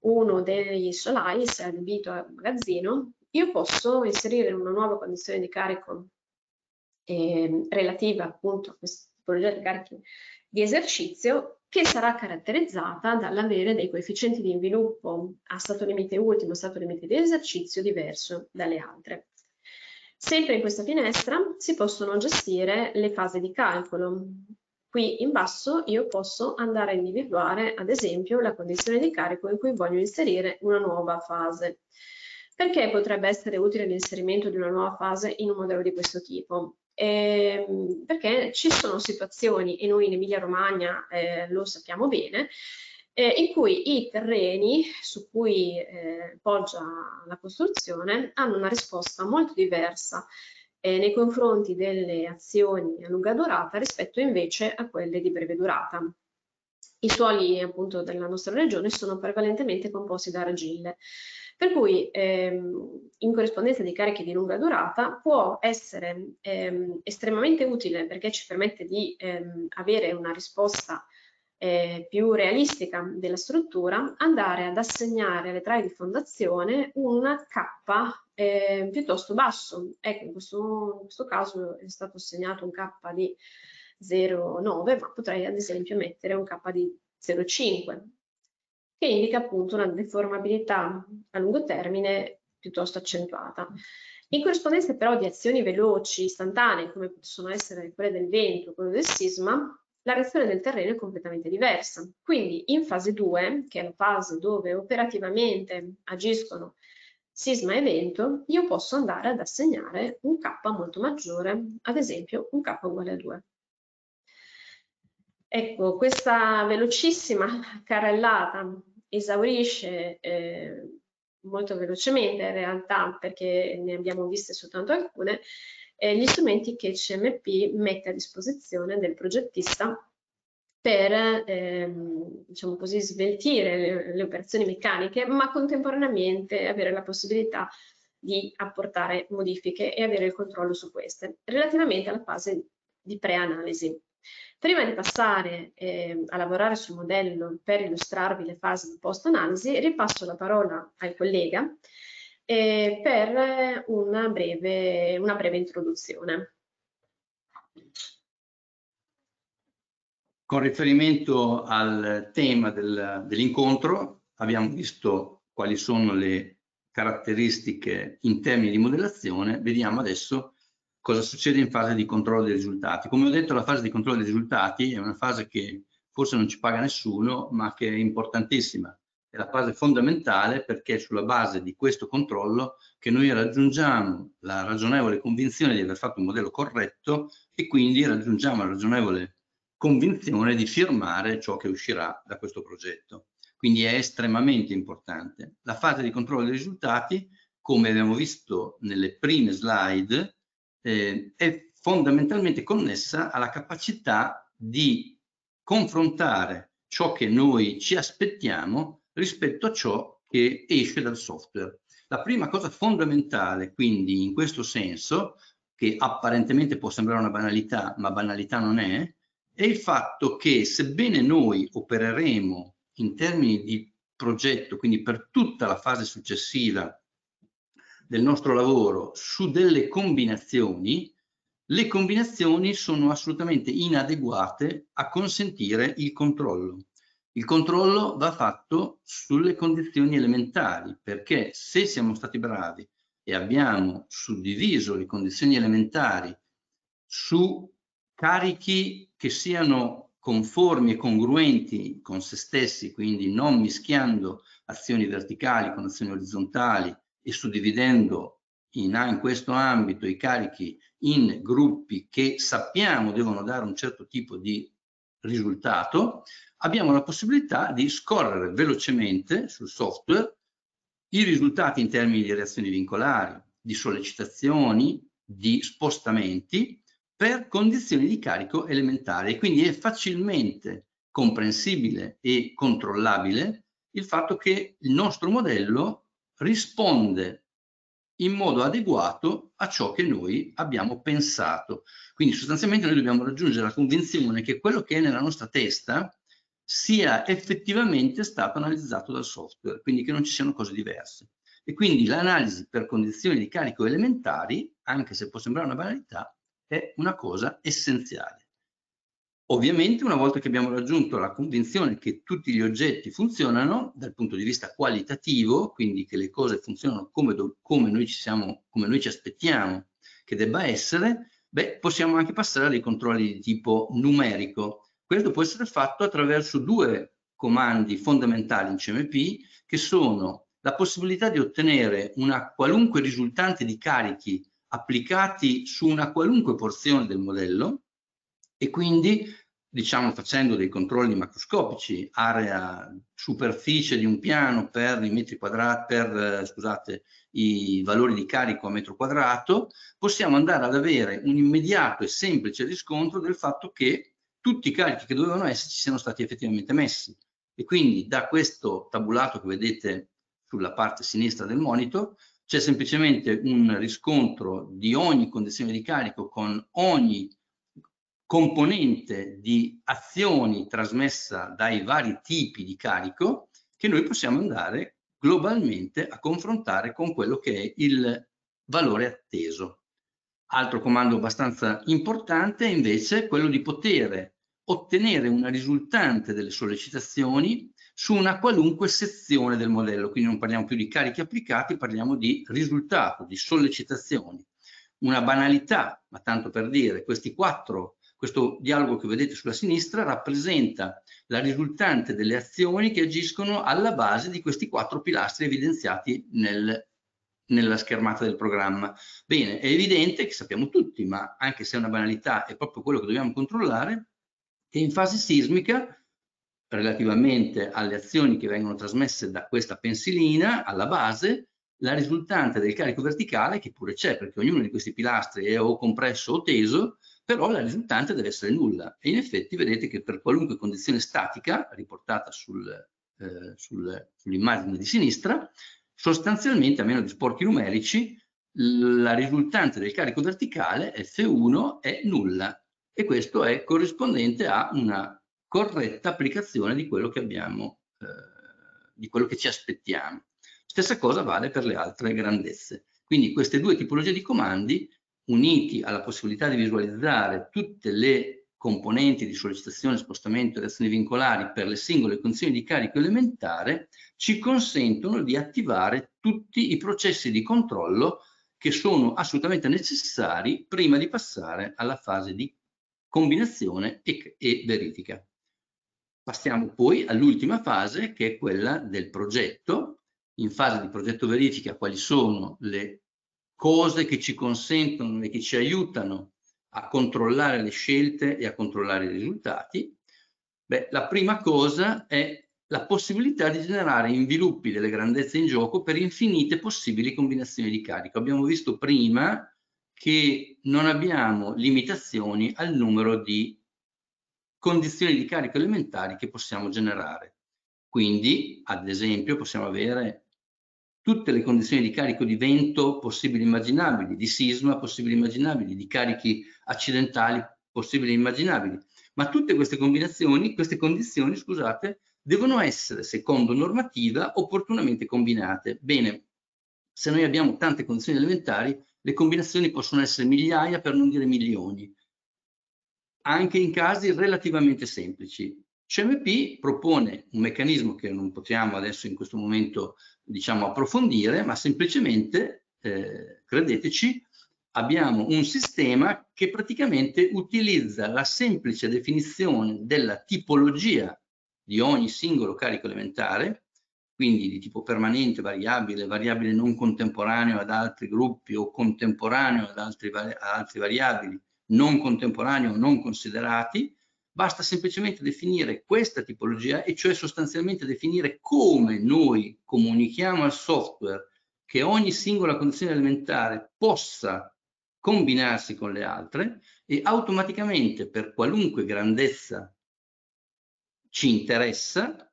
C: uno dei solai sia adibito al magazzino, io posso inserire una nuova condizione di carico eh, relativa appunto a questa tipologia di carichi di esercizio che sarà caratterizzata dall'avere dei coefficienti di inviluppo a stato limite ultimo, stato limite di esercizio diverso dalle altre. Sempre in questa finestra si possono gestire le fasi di calcolo. Qui in basso io posso andare a individuare ad esempio la condizione di carico in cui voglio inserire una nuova fase. Perché potrebbe essere utile l'inserimento di una nuova fase in un modello di questo tipo? Eh, perché ci sono situazioni, e noi in Emilia Romagna eh, lo sappiamo bene, eh, in cui i terreni su cui eh, poggia la costruzione hanno una risposta molto diversa eh, nei confronti delle azioni a lunga durata rispetto invece a quelle di breve durata. I suoli appunto della nostra regione sono prevalentemente composti da argille, per cui ehm, in corrispondenza di carichi di lunga durata può essere ehm, estremamente utile perché ci permette di ehm, avere una risposta eh, più realistica della struttura, andare ad assegnare alle travi di fondazione un K eh, piuttosto basso. Ecco, in questo, in questo, caso è stato assegnato un K di 0,9, ma potrei ad esempio mettere un K di 0,5, che indica appunto una deformabilità a lungo termine piuttosto accentuata. In corrispondenza però di azioni veloci, istantanee, come possono essere quelle del vento, quello del sisma, la reazione del terreno è completamente diversa. Quindi in fase 2, che è la fase dove operativamente agiscono sisma e vento, io posso andare ad assegnare un K molto maggiore, ad esempio un K uguale a 2. Ecco, questa velocissima carrellata esaurisce eh, molto velocemente in realtà, perché ne abbiamo viste soltanto alcune, eh, gli strumenti che CMP mette a disposizione del progettista per ehm, diciamo così, sveltire le, le, operazioni meccaniche, ma contemporaneamente avere la possibilità di apportare modifiche e avere il controllo su queste. Relativamente alla fase di pre-analisi. Prima di passare eh, a lavorare sul modello per illustrarvi le fasi di post-analisi, ripasso la parola al collega eh, per una breve, una breve introduzione.
A: Con riferimento al tema del, dell'incontro abbiamo visto quali sono le caratteristiche in termini di modellazione, vediamo adesso cosa succede in fase di controllo dei risultati. Come ho detto la fase di controllo dei risultati è una fase che forse non ci paga nessuno ma che è importantissima, è la fase fondamentale perché è sulla base di questo controllo che noi raggiungiamo la ragionevole convinzione di aver fatto un modello corretto e quindi raggiungiamo la ragionevole convinzione di firmare ciò che uscirà da questo progetto. Quindi è estremamente importante. La fase di controllo dei risultati, come abbiamo visto nelle prime slide, eh, è fondamentalmente connessa alla capacità di confrontare ciò che noi ci aspettiamo rispetto a ciò che esce dal software. La prima cosa fondamentale, quindi, in questo senso, che apparentemente può sembrare una banalità, ma banalità non è, è il fatto che sebbene noi opereremo in termini di progetto, quindi per tutta la fase successiva del nostro lavoro su delle combinazioni, le combinazioni sono assolutamente inadeguate a consentire il controllo. Il controllo va fatto sulle condizioni elementari, perché se siamo stati bravi e abbiamo suddiviso le condizioni elementari su carichi che siano conformi e congruenti con se stessi, quindi non mischiando azioni verticali con azioni orizzontali e suddividendo in, in questo ambito i carichi in gruppi che sappiamo devono dare un certo tipo di risultato, abbiamo la possibilità di scorrere velocemente sul software i risultati in termini di reazioni vincolari, di sollecitazioni, di spostamenti per condizioni di carico elementari e quindi è facilmente comprensibile e controllabile il fatto che il nostro modello risponde in modo adeguato a ciò che noi abbiamo pensato. Quindi sostanzialmente noi dobbiamo raggiungere la convinzione che quello che è nella nostra testa sia effettivamente stato analizzato dal software, quindi che non ci siano cose diverse. E quindi l'analisi per condizioni di carico elementari, anche se può sembrare una banalità, è una cosa essenziale. Ovviamente una volta che abbiamo raggiunto la convinzione che tutti gli oggetti funzionano dal punto di vista qualitativo, quindi che le cose funzionano come, come, noi, ci siamo, come noi ci aspettiamo che debba essere, beh, possiamo anche passare a dei controlli di tipo numerico. Questo può essere fatto attraverso due comandi fondamentali in CMP che sono la possibilità di ottenere una qualunque risultante di carichi applicati su una qualunque porzione del modello e quindi diciamo facendo dei controlli macroscopici, area, superficie di un piano per i metri quadrati, per eh, scusate, i valori di carico a metro quadrato, possiamo andare ad avere un immediato e semplice riscontro del fatto che tutti i carichi che dovevano esserci siano stati effettivamente messi. E quindi da questo tabulato che vedete sulla parte sinistra del monitor c'è semplicemente un riscontro di ogni condizione di carico con ogni componente di azioni trasmessa dai vari tipi di carico che noi possiamo andare globalmente a confrontare con quello che è il valore atteso. Altro comando abbastanza importante è invece quello di poter ottenere una risultante delle sollecitazioni su una qualunque sezione del modello, quindi non parliamo più di carichi applicati, parliamo di risultato, di sollecitazioni. Una banalità, ma tanto per dire, questi quattro, questo dialogo che vedete sulla sinistra rappresenta la risultante delle azioni che agiscono alla base di questi quattro pilastri evidenziati nel, nella schermata del programma. Bene, è evidente che sappiamo tutti, ma anche se è una banalità è proprio quello che dobbiamo controllare, che in fase sismica relativamente alle azioni che vengono trasmesse da questa pensilina alla base, la risultante del carico verticale, che pure c'è, perché ognuno di questi pilastri è o compresso o teso, però la risultante deve essere nulla. E in effetti vedete che per qualunque condizione statica, riportata sul, eh, sul, sull'immagine di sinistra, sostanzialmente, a meno di sporchi numerici, la risultante del carico verticale, F1, è nulla. E questo è corrispondente a una corretta applicazione di quello che abbiamo, eh, di quello che ci aspettiamo. Stessa cosa vale per le altre grandezze. Quindi queste due tipologie di comandi, uniti alla possibilità di visualizzare tutte le componenti di sollecitazione, spostamento e azioni vincolari per le singole condizioni di carico elementare ci consentono di attivare tutti i processi di controllo che sono assolutamente necessari prima di passare alla fase di combinazione e, e verifica. Passiamo poi all'ultima fase che è quella del progetto. In fase di progetto verifica quali sono le cose che ci consentono e che ci aiutano a controllare le scelte e a controllare i risultati? Beh, la prima cosa è la possibilità di generare inviluppi delle grandezze in gioco per infinite possibili combinazioni di carico. Abbiamo visto prima che non abbiamo limitazioni al numero di condizioni di carico elementari che possiamo generare. Quindi, ad esempio, possiamo avere tutte le condizioni di carico di vento possibili immaginabili, di sisma possibili immaginabili, di carichi accidentali possibili immaginabili. Ma tutte queste combinazioni, queste condizioni, scusate, devono essere, secondo normativa, opportunamente combinate. Bene, se noi abbiamo tante condizioni elementari, le combinazioni possono essere migliaia, per non dire milioni, anche in casi relativamente semplici. CMP propone un meccanismo che non possiamo adesso in questo momento diciamo, approfondire, ma semplicemente, eh, credeteci, abbiamo un sistema che praticamente utilizza la semplice definizione della tipologia di ogni singolo carico elementare, quindi di tipo permanente, variabile, variabile non contemporaneo ad altri gruppi o contemporaneo ad altri, ad altri variabili, non contemporaneo o non considerati, basta semplicemente definire questa tipologia e cioè sostanzialmente definire come noi comunichiamo al software che ogni singola condizione elementare possa combinarsi con le altre e automaticamente per qualunque grandezza ci interessa,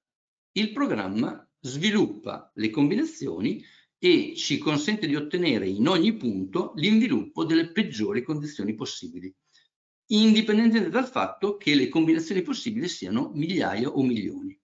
A: il programma sviluppa le combinazioni e ci consente di ottenere in ogni punto l'inviluppo delle peggiori condizioni possibili, indipendentemente dal fatto che le combinazioni possibili siano migliaia o milioni.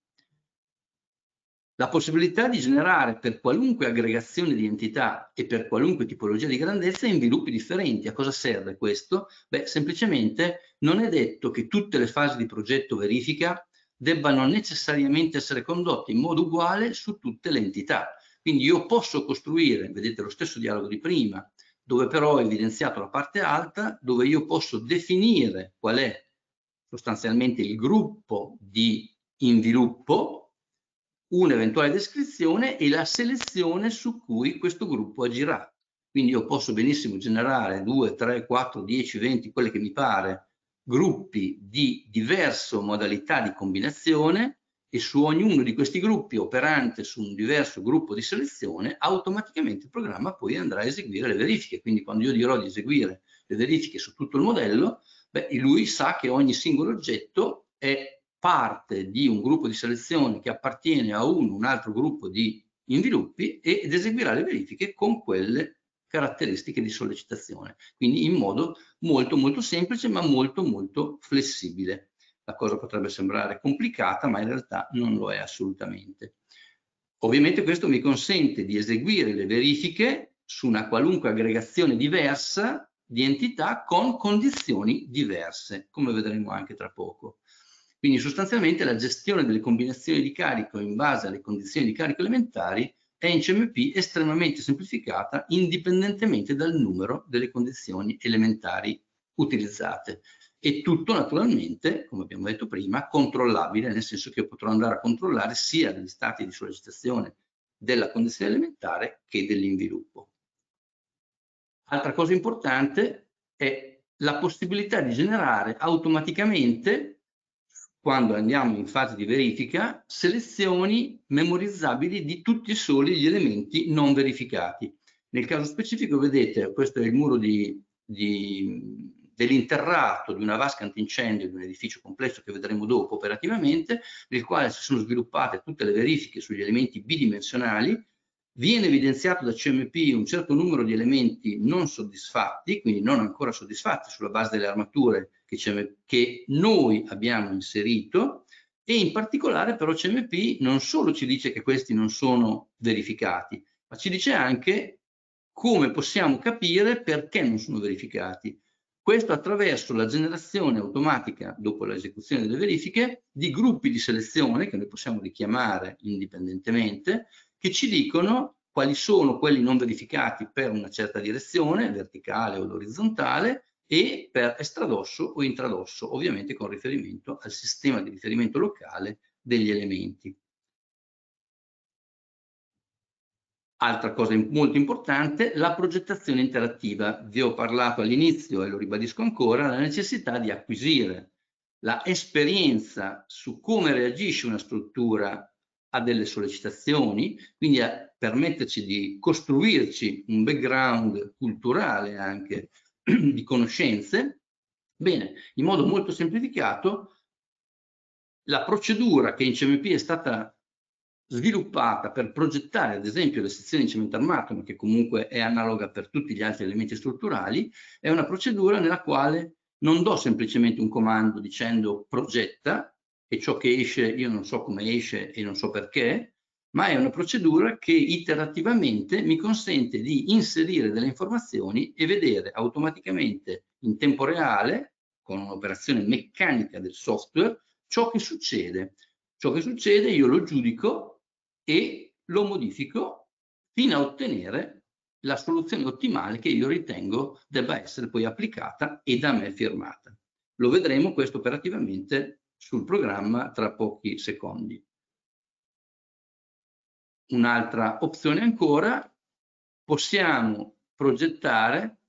A: La possibilità di generare per qualunque aggregazione di entità e per qualunque tipologia di grandezza inviluppi differenti. A cosa serve questo? Beh, semplicemente non è detto che tutte le fasi di progetto verifica debbano necessariamente essere condotte in modo uguale su tutte le entità. Quindi io posso costruire, vedete lo stesso dialogo di prima, dove però ho evidenziato la parte alta, dove io posso definire qual è sostanzialmente il gruppo di inviluppo, un'eventuale descrizione e la selezione su cui questo gruppo agirà. Quindi io posso benissimo generare 2, 3, 4, 10, 20, quelle che mi pare, gruppi di diverse modalità di combinazione e su ognuno di questi gruppi operante su un diverso gruppo di selezione automaticamente il programma poi andrà a eseguire le verifiche. Quindi quando io dirò di eseguire le verifiche su tutto il modello beh, lui sa che ogni singolo oggetto è parte di un gruppo di selezione che appartiene a uno un altro gruppo di inviluppi ed eseguirà le verifiche con quelle caratteristiche di sollecitazione, quindi in modo molto molto semplice ma molto molto flessibile. La cosa potrebbe sembrare complicata ma in realtà non lo è assolutamente. Ovviamente questo mi consente di eseguire le verifiche su una qualunque aggregazione diversa di entità con condizioni diverse, come vedremo anche tra poco. Quindi sostanzialmente la gestione delle combinazioni di carico in base alle condizioni di carico elementari è in CMP estremamente semplificata indipendentemente dal numero delle condizioni elementari utilizzate e tutto naturalmente, come abbiamo detto prima, controllabile, nel senso che io potrò andare a controllare sia gli stati di sollecitazione della condizione elementare che dell'inviluppo. Altra cosa importante è la possibilità di generare automaticamente quando andiamo in fase di verifica, selezioni memorizzabili di tutti soli gli elementi non verificati. Nel caso specifico, vedete, questo è il muro dell'interrato di una vasca antincendio di un edificio complesso che vedremo dopo operativamente, nel quale si sono sviluppate tutte le verifiche sugli elementi bidimensionali viene evidenziato da CMP un certo numero di elementi non soddisfatti, quindi non ancora soddisfatti sulla base delle armature che, CMP, che noi abbiamo inserito e in particolare però CMP non solo ci dice che questi non sono verificati, ma ci dice anche come possiamo capire perché non sono verificati. Questo attraverso la generazione automatica, dopo l'esecuzione delle verifiche, di gruppi di selezione che noi possiamo richiamare indipendentemente, che ci dicono quali sono quelli non verificati per una certa direzione, verticale o orizzontale, e per estradosso o intradosso, ovviamente con riferimento al sistema di riferimento locale degli elementi. Altra cosa molto importante, la progettazione interattiva. Vi ho parlato all'inizio e lo ribadisco ancora, la necessità di acquisire la esperienza su come reagisce una struttura a delle sollecitazioni, quindi a permetterci di costruirci un background culturale anche di conoscenze. Bene, in modo molto semplificato, la procedura che in CMP è stata sviluppata per progettare ad esempio le sezioni di cemento armato, ma che comunque è analoga per tutti gli altri elementi strutturali, è una procedura nella quale non do semplicemente un comando dicendo progetta e ciò che esce io non so come esce e non so perché, ma è una procedura che iterativamente mi consente di inserire delle informazioni e vedere automaticamente in tempo reale, con un'operazione meccanica del software, ciò che succede. Ciò che succede io lo giudico e lo modifico fino a ottenere la soluzione ottimale che io ritengo debba essere poi applicata e da me firmata. Lo vedremo questo operativamente sul programma tra pochi secondi. Un'altra opzione ancora, possiamo progettare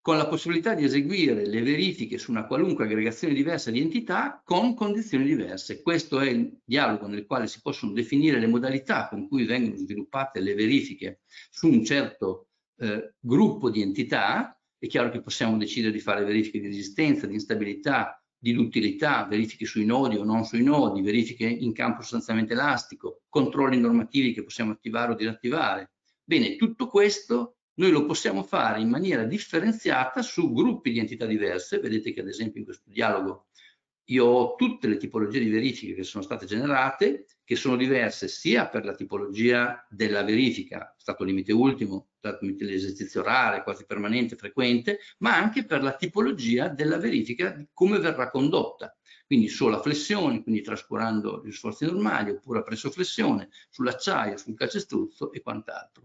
A: con la possibilità di eseguire le verifiche su una qualunque aggregazione diversa di entità con condizioni diverse. Questo è il dialogo nel quale si possono definire le modalità con cui vengono sviluppate le verifiche su un certo eh, gruppo di entità. È chiaro che possiamo decidere di fare verifiche di resistenza, di instabilità, di utilità, verifiche sui nodi o non sui nodi, verifiche in campo sostanzialmente elastico, controlli normativi che possiamo attivare o disattivare. Bene, tutto questo noi lo possiamo fare in maniera differenziata su gruppi di entità diverse. Vedete che ad esempio in questo dialogo io ho tutte le tipologie di verifiche che sono state generate, che sono diverse sia per la tipologia della verifica, stato limite ultimo, stato limite dell'esercizio rare, quasi permanente, frequente, ma anche per la tipologia della verifica come verrà condotta. Quindi sola flessione, quindi trascurando gli sforzi normali, oppure a pressoflessione, sull'acciaio, sul calcestruzzo e quant'altro.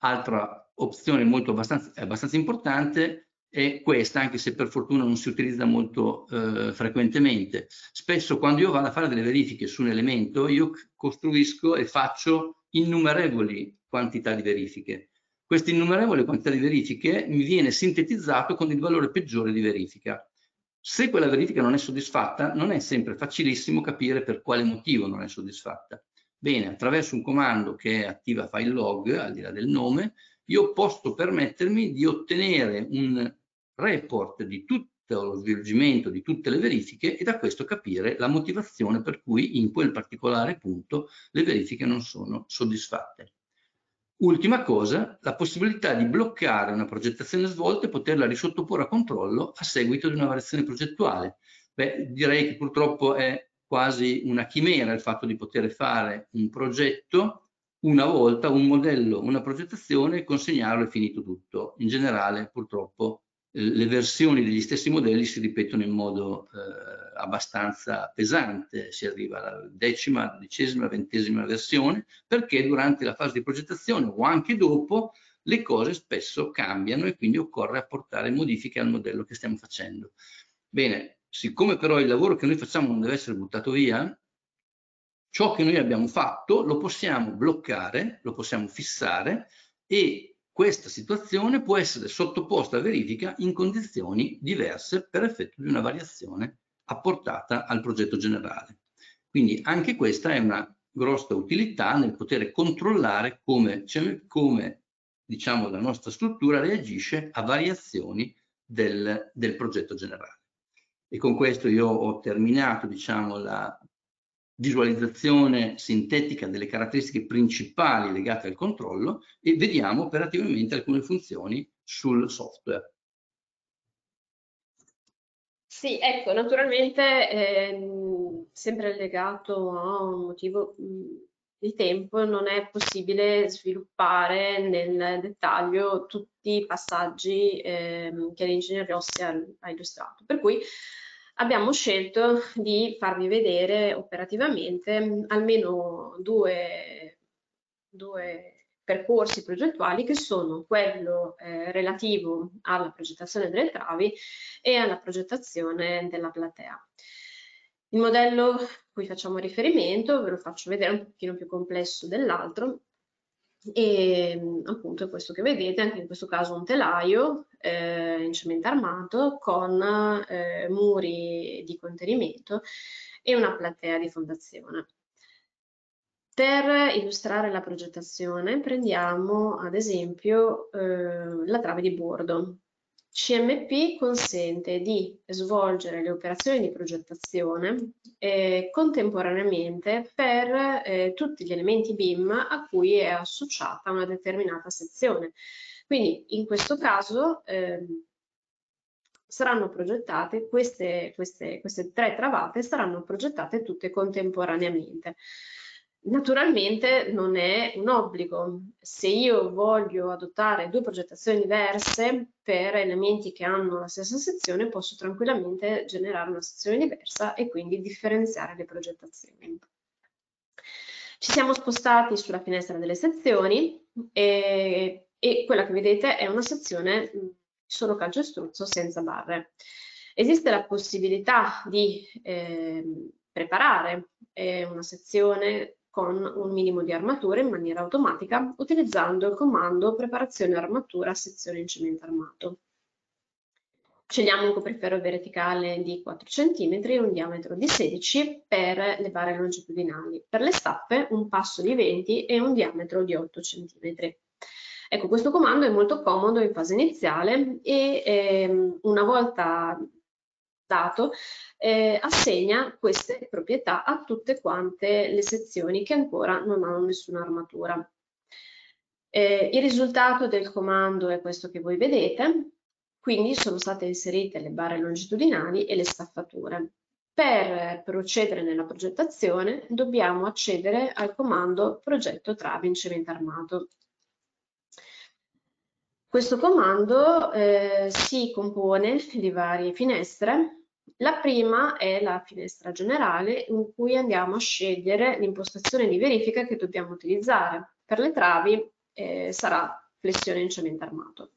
A: Altra opzione molto abbastanza, abbastanza importante è questa, anche se per fortuna non si utilizza molto eh, frequentemente. Spesso quando io vado a fare delle verifiche su un elemento, io costruisco e faccio innumerevoli quantità di verifiche. Queste innumerevoli quantità di verifiche mi viene sintetizzato con il valore peggiore di verifica. Se quella verifica non è soddisfatta, non è sempre facilissimo capire per quale motivo non è soddisfatta. Bene, attraverso un comando che attiva file log, al di là del nome, io posso permettermi di ottenere un report di tutto lo svolgimento di tutte le verifiche e da questo capire la motivazione per cui in quel particolare punto le verifiche non sono soddisfatte. Ultima cosa, la possibilità di bloccare una progettazione svolta e poterla risottoporre a controllo a seguito di una variazione progettuale. Beh, direi che purtroppo è quasi una chimera il fatto di poter fare un progetto una volta, un modello, una progettazione, consegnarlo e finito tutto. In generale, purtroppo, le versioni degli stessi modelli si ripetono in modo eh, abbastanza pesante, si arriva alla decima, dodicesima, ventesima versione, perché durante la fase di progettazione o anche dopo le cose spesso cambiano e quindi occorre apportare modifiche al modello che stiamo facendo. Bene, siccome però il lavoro che noi facciamo non deve essere buttato via, ciò che noi abbiamo fatto lo possiamo bloccare, lo possiamo fissare e questa situazione può essere sottoposta a verifica in condizioni diverse per effetto di una variazione apportata al progetto generale. Quindi anche questa è una grossa utilità nel poter controllare come, come diciamo, la nostra struttura reagisce a variazioni del, del progetto generale. E con questo io ho terminato diciamo, la visualizzazione sintetica delle caratteristiche principali legate al controllo e vediamo operativamente alcune funzioni sul software.
C: Sì, ecco, naturalmente ehm, sempre legato a un motivo il tempo non è possibile sviluppare nel dettaglio tutti i passaggi ehm, che l'ingegner Rossi ha, ha illustrato. Per cui abbiamo scelto di farvi vedere operativamente almeno due, due percorsi progettuali che sono quello eh, relativo alla progettazione delle travi e alla progettazione della platea. Il modello cui facciamo riferimento, ve lo faccio vedere un pochino più complesso dell'altro, e appunto è questo che vedete, anche in questo caso un telaio eh, in cemento armato con eh, muri di contenimento e una platea di fondazione. Per illustrare la progettazione prendiamo ad esempio eh, la trave di bordo. CMP consente di svolgere le operazioni di progettazione eh, contemporaneamente per eh, tutti gli elementi BIM a cui è associata una determinata sezione. Quindi in questo caso ehm, saranno progettate queste, queste, queste tre travate saranno progettate tutte contemporaneamente. Naturalmente non è un obbligo. Se io voglio adottare due progettazioni diverse per elementi che hanno la stessa sezione, posso tranquillamente generare una sezione diversa e quindi differenziare le progettazioni. Ci siamo spostati sulla finestra delle sezioni e, e quella che vedete è una sezione solo calcestruzzo senza barre. Esiste la possibilità di eh, preparare eh, una sezione con un minimo di armatura in maniera automatica utilizzando il comando preparazione armatura sezione in cemento armato. Scegliamo un copriferro verticale di 4 cm e un diametro di 16 per le barre longitudinali. Per le stappe un passo di 20 e un diametro di 8 cm. Ecco, questo comando è molto comodo in fase iniziale e ehm, una volta dato eh, assegna queste proprietà a tutte quante le sezioni che ancora non hanno nessuna armatura. Eh, il risultato del comando è questo che voi vedete, quindi sono state inserite le barre longitudinali e le staffature. Per procedere nella progettazione dobbiamo accedere al comando progetto travi in cemento armato. Questo comando eh, si compone di varie finestre la prima è la finestra generale in cui andiamo a scegliere l'impostazione di verifica che dobbiamo utilizzare. Per le travi eh, sarà flessione in cemento armato.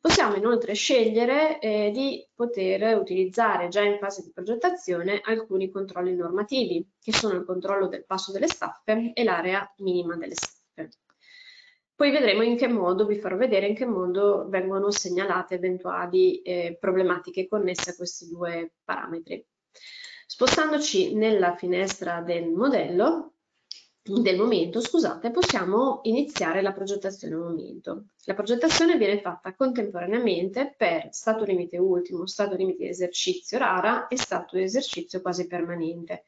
C: Possiamo inoltre scegliere eh, di poter utilizzare già in fase di progettazione alcuni controlli normativi, che sono il controllo del passo delle staffe e l'area minima delle staffe. Poi vedremo in che modo, vi farò vedere in che modo vengono segnalate eventuali eh, problematiche connesse a questi due parametri. Spostandoci nella finestra del modello, del momento, scusate, possiamo iniziare la progettazione al momento. La progettazione viene fatta contemporaneamente per stato limite ultimo, stato limite di esercizio rara e stato di esercizio quasi permanente.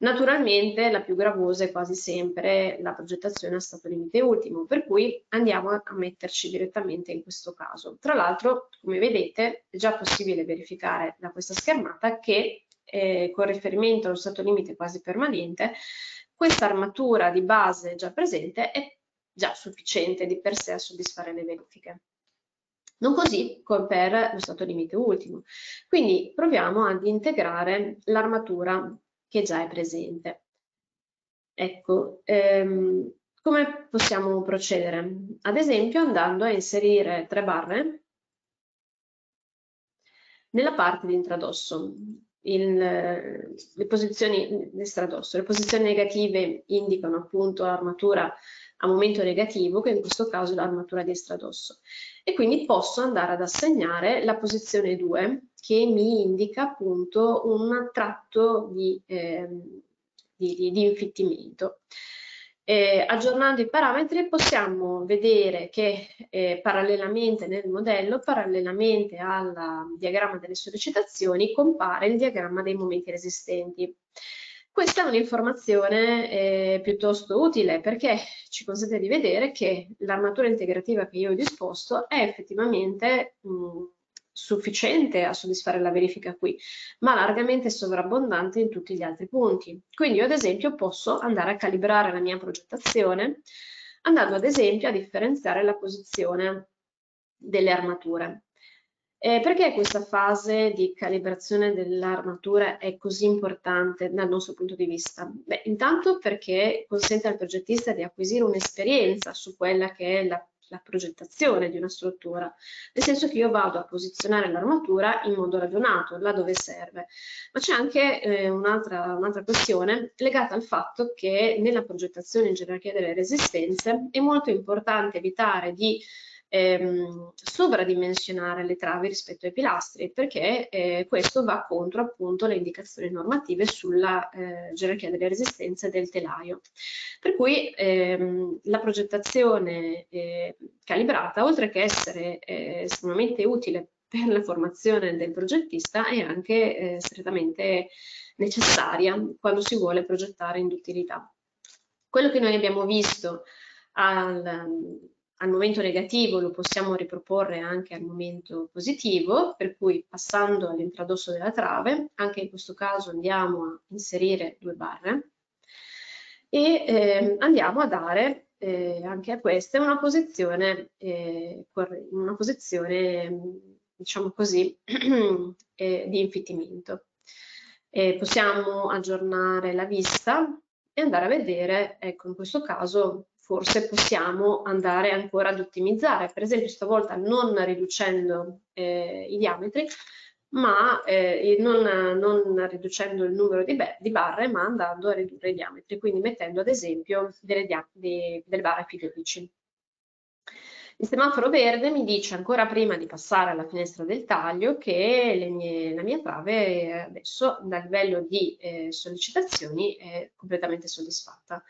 C: Naturalmente la più gravosa è quasi sempre la progettazione a stato limite ultimo, per cui andiamo a metterci direttamente in questo caso. Tra l'altro, come vedete, è già possibile verificare da questa schermata che eh, con riferimento allo stato limite quasi permanente, questa armatura di base già presente è già sufficiente di per sé a soddisfare le verifiche. Non così per lo stato limite ultimo. Quindi proviamo ad integrare l'armatura che già è presente. Ecco, ehm, come possiamo procedere? Ad esempio andando a inserire tre barre nella parte di intradosso. Il, le posizioni estradosso. Le posizioni negative indicano appunto l'armatura a momento negativo, che in questo caso è l'armatura di estradosso. E quindi posso andare ad assegnare la posizione 2 che mi indica appunto un tratto di, eh, di, di, di infittimento. Eh, aggiornando i parametri possiamo vedere che eh, parallelamente nel modello, parallelamente al diagramma delle sollecitazioni, compare il diagramma dei momenti resistenti. Questa è un'informazione eh, piuttosto utile perché ci consente di vedere che l'armatura integrativa che io ho disposto è effettivamente mh, sufficiente a soddisfare la verifica qui, ma largamente sovrabbondante in tutti gli altri punti. Quindi io ad esempio posso andare a calibrare la mia progettazione andando ad esempio a differenziare la posizione delle armature. Eh, perché questa fase di calibrazione dell'armatura è così importante dal nostro punto di vista? Beh, intanto perché consente al progettista di acquisire un'esperienza su quella che è la la progettazione di una struttura, nel senso che io vado a posizionare l'armatura in modo ragionato, là dove serve. Ma c'è anche eh, un'altra, un questione legata al fatto che nella progettazione in gerarchia delle resistenze è molto importante evitare di ehm, sovradimensionare le travi rispetto ai pilastri perché eh, questo va contro appunto le indicazioni normative sulla eh, gerarchia delle resistenze del telaio. Per cui ehm, la progettazione eh, calibrata, oltre che essere eh, estremamente utile per la formazione del progettista, è anche eh, strettamente necessaria quando si vuole progettare in duttilità. Quello che noi abbiamo visto al, al momento negativo lo possiamo riproporre anche al momento positivo, per cui passando all'intradosso della trave, anche in questo caso andiamo a inserire due barre e eh, andiamo a dare eh, anche a queste una posizione, eh, una posizione diciamo così, eh, di infittimento. possiamo aggiornare la vista e andare a vedere, ecco in questo caso forse possiamo andare ancora ad ottimizzare, per esempio stavolta non riducendo eh, i diametri, ma eh, non, non, riducendo il numero di, di, barre, ma andando a ridurre i diametri, quindi mettendo ad esempio delle, di, delle barre P12. Il semaforo verde mi dice ancora prima di passare alla finestra del taglio che mie, la mia trave adesso dal livello di eh, sollecitazioni è completamente soddisfatta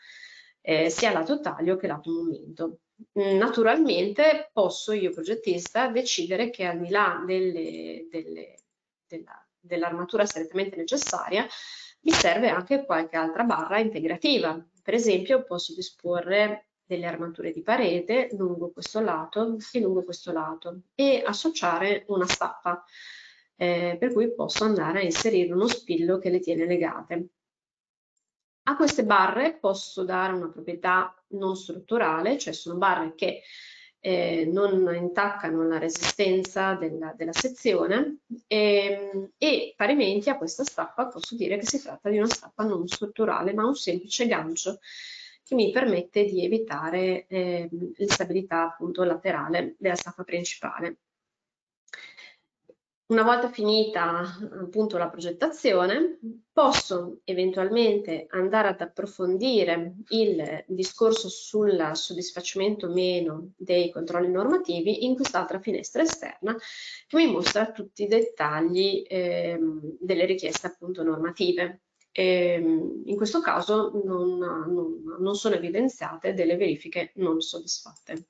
C: eh, sia lato taglio che lato momento. Mm, naturalmente posso io progettista decidere che al di là delle, delle, della, dell'armatura strettamente necessaria mi serve anche qualche altra barra integrativa. Per esempio posso disporre delle armature di parete lungo questo lato e lungo questo lato e associare una stappa eh, per cui posso andare a inserire uno spillo che le tiene legate. A queste barre posso dare una proprietà non strutturale, cioè sono barre che eh, non intaccano la resistenza della, della sezione e, ehm, e, parimenti a questa stappa posso dire che si tratta di una stappa non strutturale ma un semplice gancio che mi permette di evitare eh, l'instabilità appunto laterale della stappa principale. Una volta finita appunto la progettazione, posso eventualmente andare ad approfondire il discorso sul soddisfacimento meno dei controlli normativi in quest'altra finestra esterna che mi mostra tutti i dettagli eh, delle richieste appunto normative. E, ehm, in questo caso non, non, non sono evidenziate delle verifiche non soddisfatte.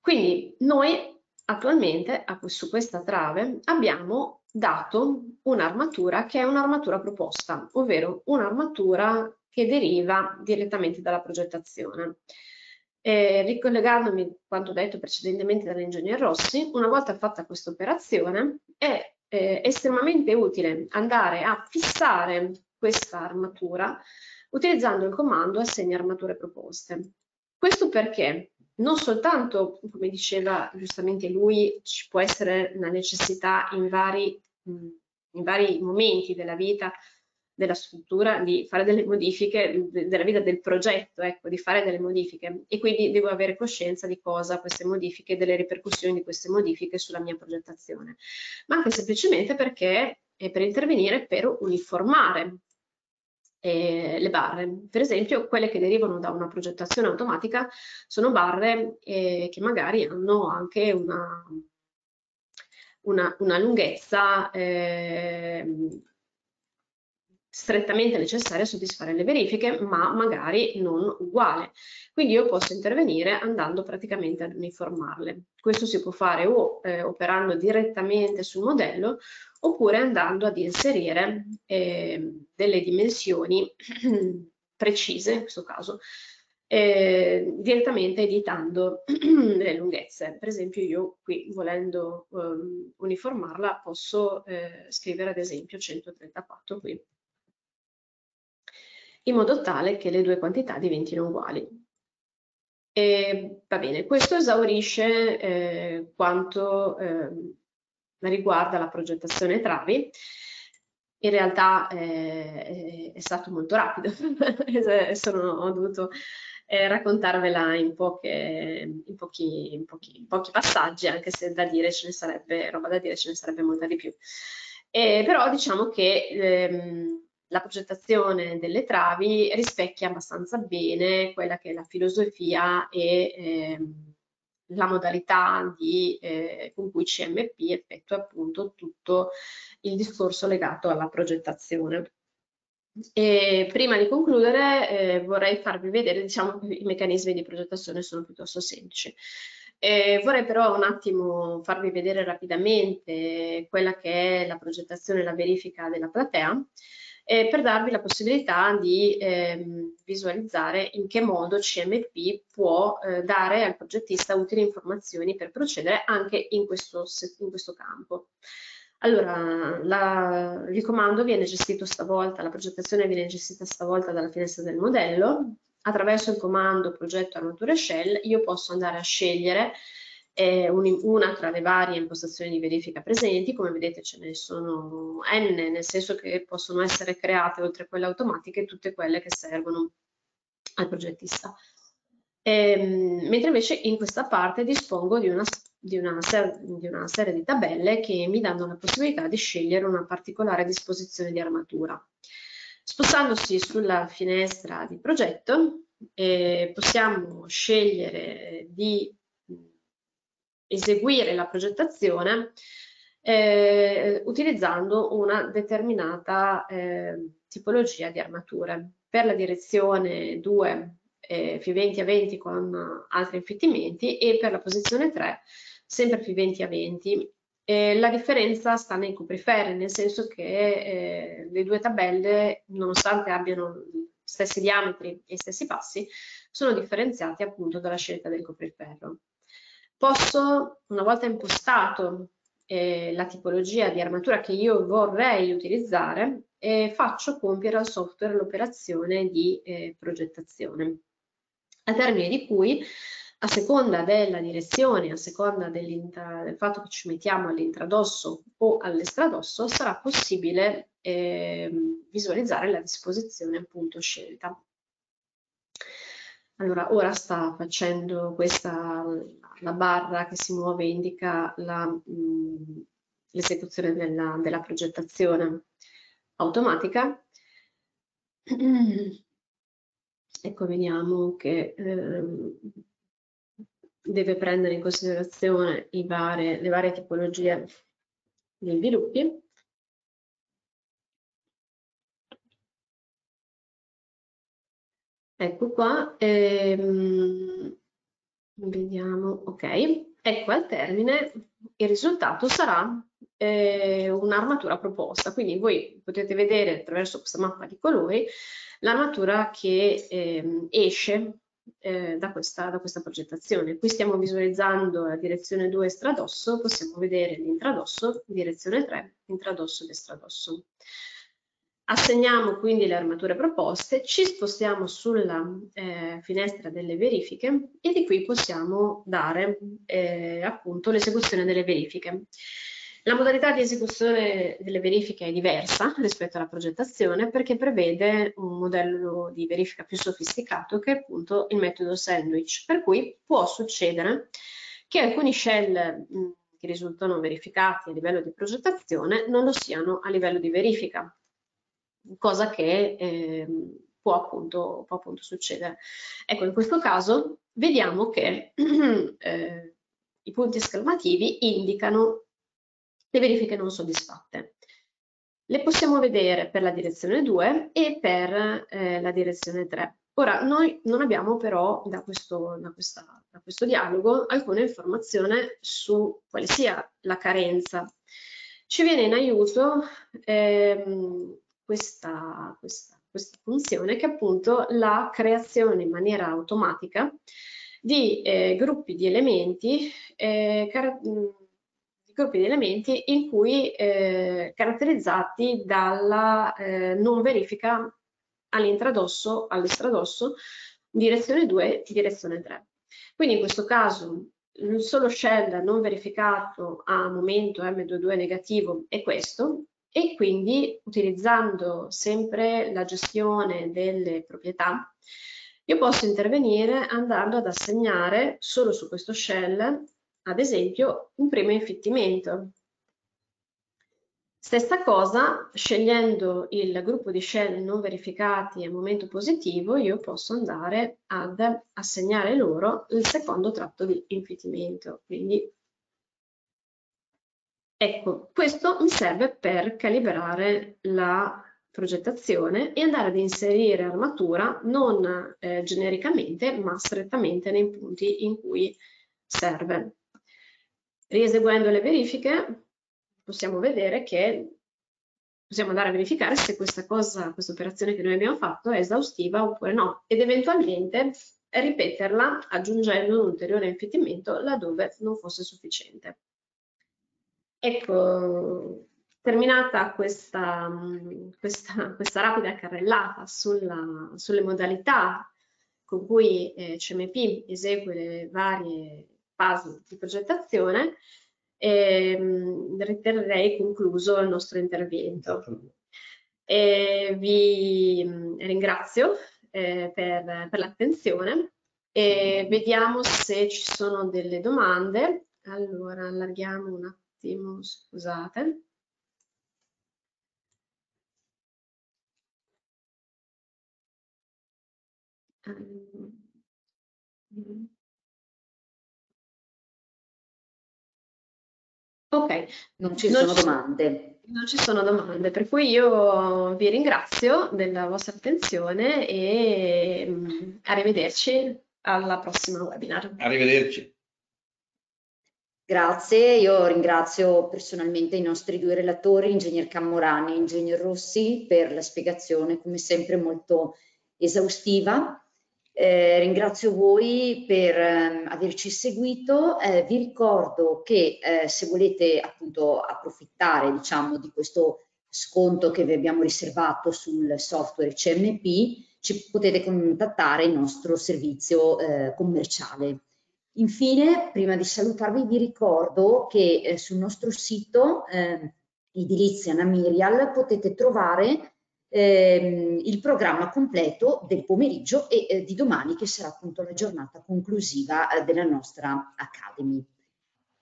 C: Quindi noi Attualmente su questa trave abbiamo dato un'armatura che è un'armatura proposta, ovvero un'armatura che deriva direttamente dalla progettazione. E ricollegandomi a quanto detto precedentemente dall'ingegner Rossi, una volta fatta questa operazione è eh, estremamente utile andare a fissare questa armatura utilizzando il comando assegna armature proposte. Questo perché non soltanto, come diceva giustamente lui, ci può essere una necessità in vari, in vari momenti della vita della struttura di fare delle modifiche, della vita del progetto, ecco, di fare delle modifiche. E quindi devo avere coscienza di cosa queste modifiche, delle ripercussioni di queste modifiche sulla mia progettazione, ma anche semplicemente perché è per intervenire per uniformare eh, le barre. Per esempio, quelle che derivano da una progettazione automatica sono barre eh, che magari hanno anche una, una, una lunghezza eh, strettamente necessaria a soddisfare le verifiche, ma magari non uguale. Quindi io posso intervenire andando praticamente ad uniformarle. Questo si può fare o eh, operando direttamente sul modello oppure andando ad inserire eh, delle dimensioni precise, in questo caso, eh, direttamente editando le lunghezze. Per esempio io qui volendo um, uniformarla posso eh, scrivere ad esempio 134 qui in modo tale che le due quantità diventino uguali. E, va bene, questo esaurisce eh, quanto eh, riguarda la progettazione travi. In realtà eh, è stato molto rapido, Sono, ho dovuto eh, raccontarvela in, poche, in, pochi, in, pochi, in, pochi, passaggi, anche se da dire ce ne sarebbe, roba da dire ce ne sarebbe molta di più. Però diciamo che ehm, la progettazione delle travi rispecchia abbastanza bene quella che è la filosofia e ehm, la modalità di, eh, con cui CMP effettua appunto tutto il discorso legato alla progettazione. E prima di concludere eh, vorrei farvi vedere, diciamo, che i meccanismi di progettazione sono piuttosto semplici. Eh, vorrei però un attimo farvi vedere rapidamente quella che è la progettazione e la verifica della platea eh, per darvi la possibilità di ehm, visualizzare in che modo CMP può eh, dare al progettista utili informazioni per procedere anche in questo, in questo campo. Allora, la, il comando viene gestito stavolta, la progettazione viene gestita stavolta dalla finestra del modello. Attraverso il comando progetto armature shell io posso andare a scegliere eh, un, una tra le varie impostazioni di verifica presenti, come vedete ce ne sono n, nel senso che possono essere create oltre a quelle automatiche tutte quelle che servono al progettista. Ehm, mentre invece in questa parte dispongo di una di una, di una, serie di tabelle che mi danno la possibilità di scegliere una particolare disposizione di armatura. Spostandosi sulla finestra di progetto eh, possiamo scegliere di eseguire la progettazione eh, utilizzando una determinata eh, tipologia di armature. Per la direzione 2 eh, più 20 a 20 con altri infittimenti e per la posizione 3 sempre più 20 a 20. Eh, la differenza sta nei copriferri, nel senso che eh, le due tabelle, nonostante abbiano stessi diametri e stessi passi, sono differenziati appunto dalla scelta del copriferro. Posso, una volta impostato eh, la tipologia di armatura che io vorrei utilizzare, eh, faccio compiere al software l'operazione di eh, progettazione, al termine di cui a seconda della direzione, a seconda del fatto che ci mettiamo all'intradosso o all'estradosso, sarà possibile eh, visualizzare la disposizione appunto scelta. Allora, ora sta facendo questa, la barra che si muove indica l'esecuzione della, della progettazione automatica. Ecco, vediamo che eh, deve prendere in considerazione varie, le varie tipologie di sviluppi. Ecco qua, ehm, vediamo, ok, ecco al termine il risultato sarà eh, un'armatura proposta, quindi voi potete vedere attraverso questa mappa di colori l'armatura che eh, esce eh, da, questa, da, questa, progettazione. Qui stiamo visualizzando la direzione 2 estradosso, possiamo vedere l'intradosso, direzione 3, intradosso ed estradosso. Assegniamo quindi le armature proposte, ci spostiamo sulla eh, finestra delle verifiche e di qui possiamo dare eh, appunto l'esecuzione delle verifiche. La modalità di esecuzione delle verifiche è diversa rispetto alla progettazione perché prevede un modello di verifica più sofisticato che è appunto il metodo sandwich, per cui può succedere che alcuni shell mh, che risultano verificati a livello di progettazione non lo siano a livello di verifica, cosa che eh, può, appunto, può appunto succedere. Ecco, in questo caso vediamo che eh, i punti esclamativi indicano le verifiche non soddisfatte. Le possiamo vedere per la direzione 2 e per eh, la direzione 3. Ora, noi non abbiamo però da questo, da, questa, da questo, dialogo alcuna informazione su quale sia la carenza. Ci viene in aiuto ehm, questa, questa questa funzione che è appunto la creazione in maniera automatica di eh, gruppi di elementi, eh, gruppi di elementi in cui eh, caratterizzati dalla eh, non verifica all'intradosso, all'estradosso, direzione 2, direzione 3. Quindi in questo caso il solo shell non verificato a momento M22 negativo è questo e quindi utilizzando sempre la gestione delle proprietà io posso intervenire andando ad assegnare solo su questo shell ad esempio un primo infittimento Stessa cosa, scegliendo il gruppo di shell non verificati a momento positivo, io posso andare ad assegnare loro il secondo tratto di infittimento. Quindi, ecco, questo mi serve per calibrare la progettazione e andare ad inserire armatura non eh, genericamente, ma strettamente nei punti in cui serve. Rieseguendo le verifiche, possiamo vedere che possiamo andare a verificare se questa cosa, questa operazione che noi abbiamo fatto è esaustiva oppure no ed eventualmente ripeterla aggiungendo un ulteriore infittimento laddove non fosse sufficiente. Ecco, terminata questa, questa, questa rapida carrellata sulla, sulle modalità con cui eh, CMP esegue le varie fasi di progettazione, ehm, riterrei concluso il nostro intervento. E vi mm, ringrazio eh, per, per l'attenzione e vediamo se ci sono delle domande. Allora, allarghiamo un attimo, scusate. Um,
B: Ok, non ci non sono ci, domande.
C: Non ci sono domande, per cui io vi ringrazio della vostra attenzione e um, arrivederci alla prossima webinar.
A: Arrivederci.
B: Grazie, io ringrazio personalmente i nostri due relatori, Ingegner Cammorani e Ingegner Rossi, per la spiegazione come sempre molto esaustiva. Eh, ringrazio voi per eh, averci seguito, eh, vi ricordo che eh, se volete appunto approfittare diciamo di questo sconto che vi abbiamo riservato sul software CMP ci potete contattare il nostro servizio eh, commerciale. Infine, prima di salutarvi vi ricordo che eh, sul nostro sito Edilizia Namirial potete trovare ehm, il programma completo del pomeriggio e eh, di domani che sarà appunto la giornata conclusiva eh, della nostra Academy.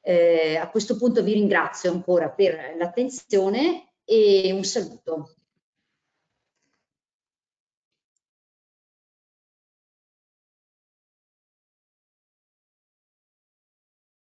B: Eh, a questo punto vi ringrazio ancora per l'attenzione e un saluto.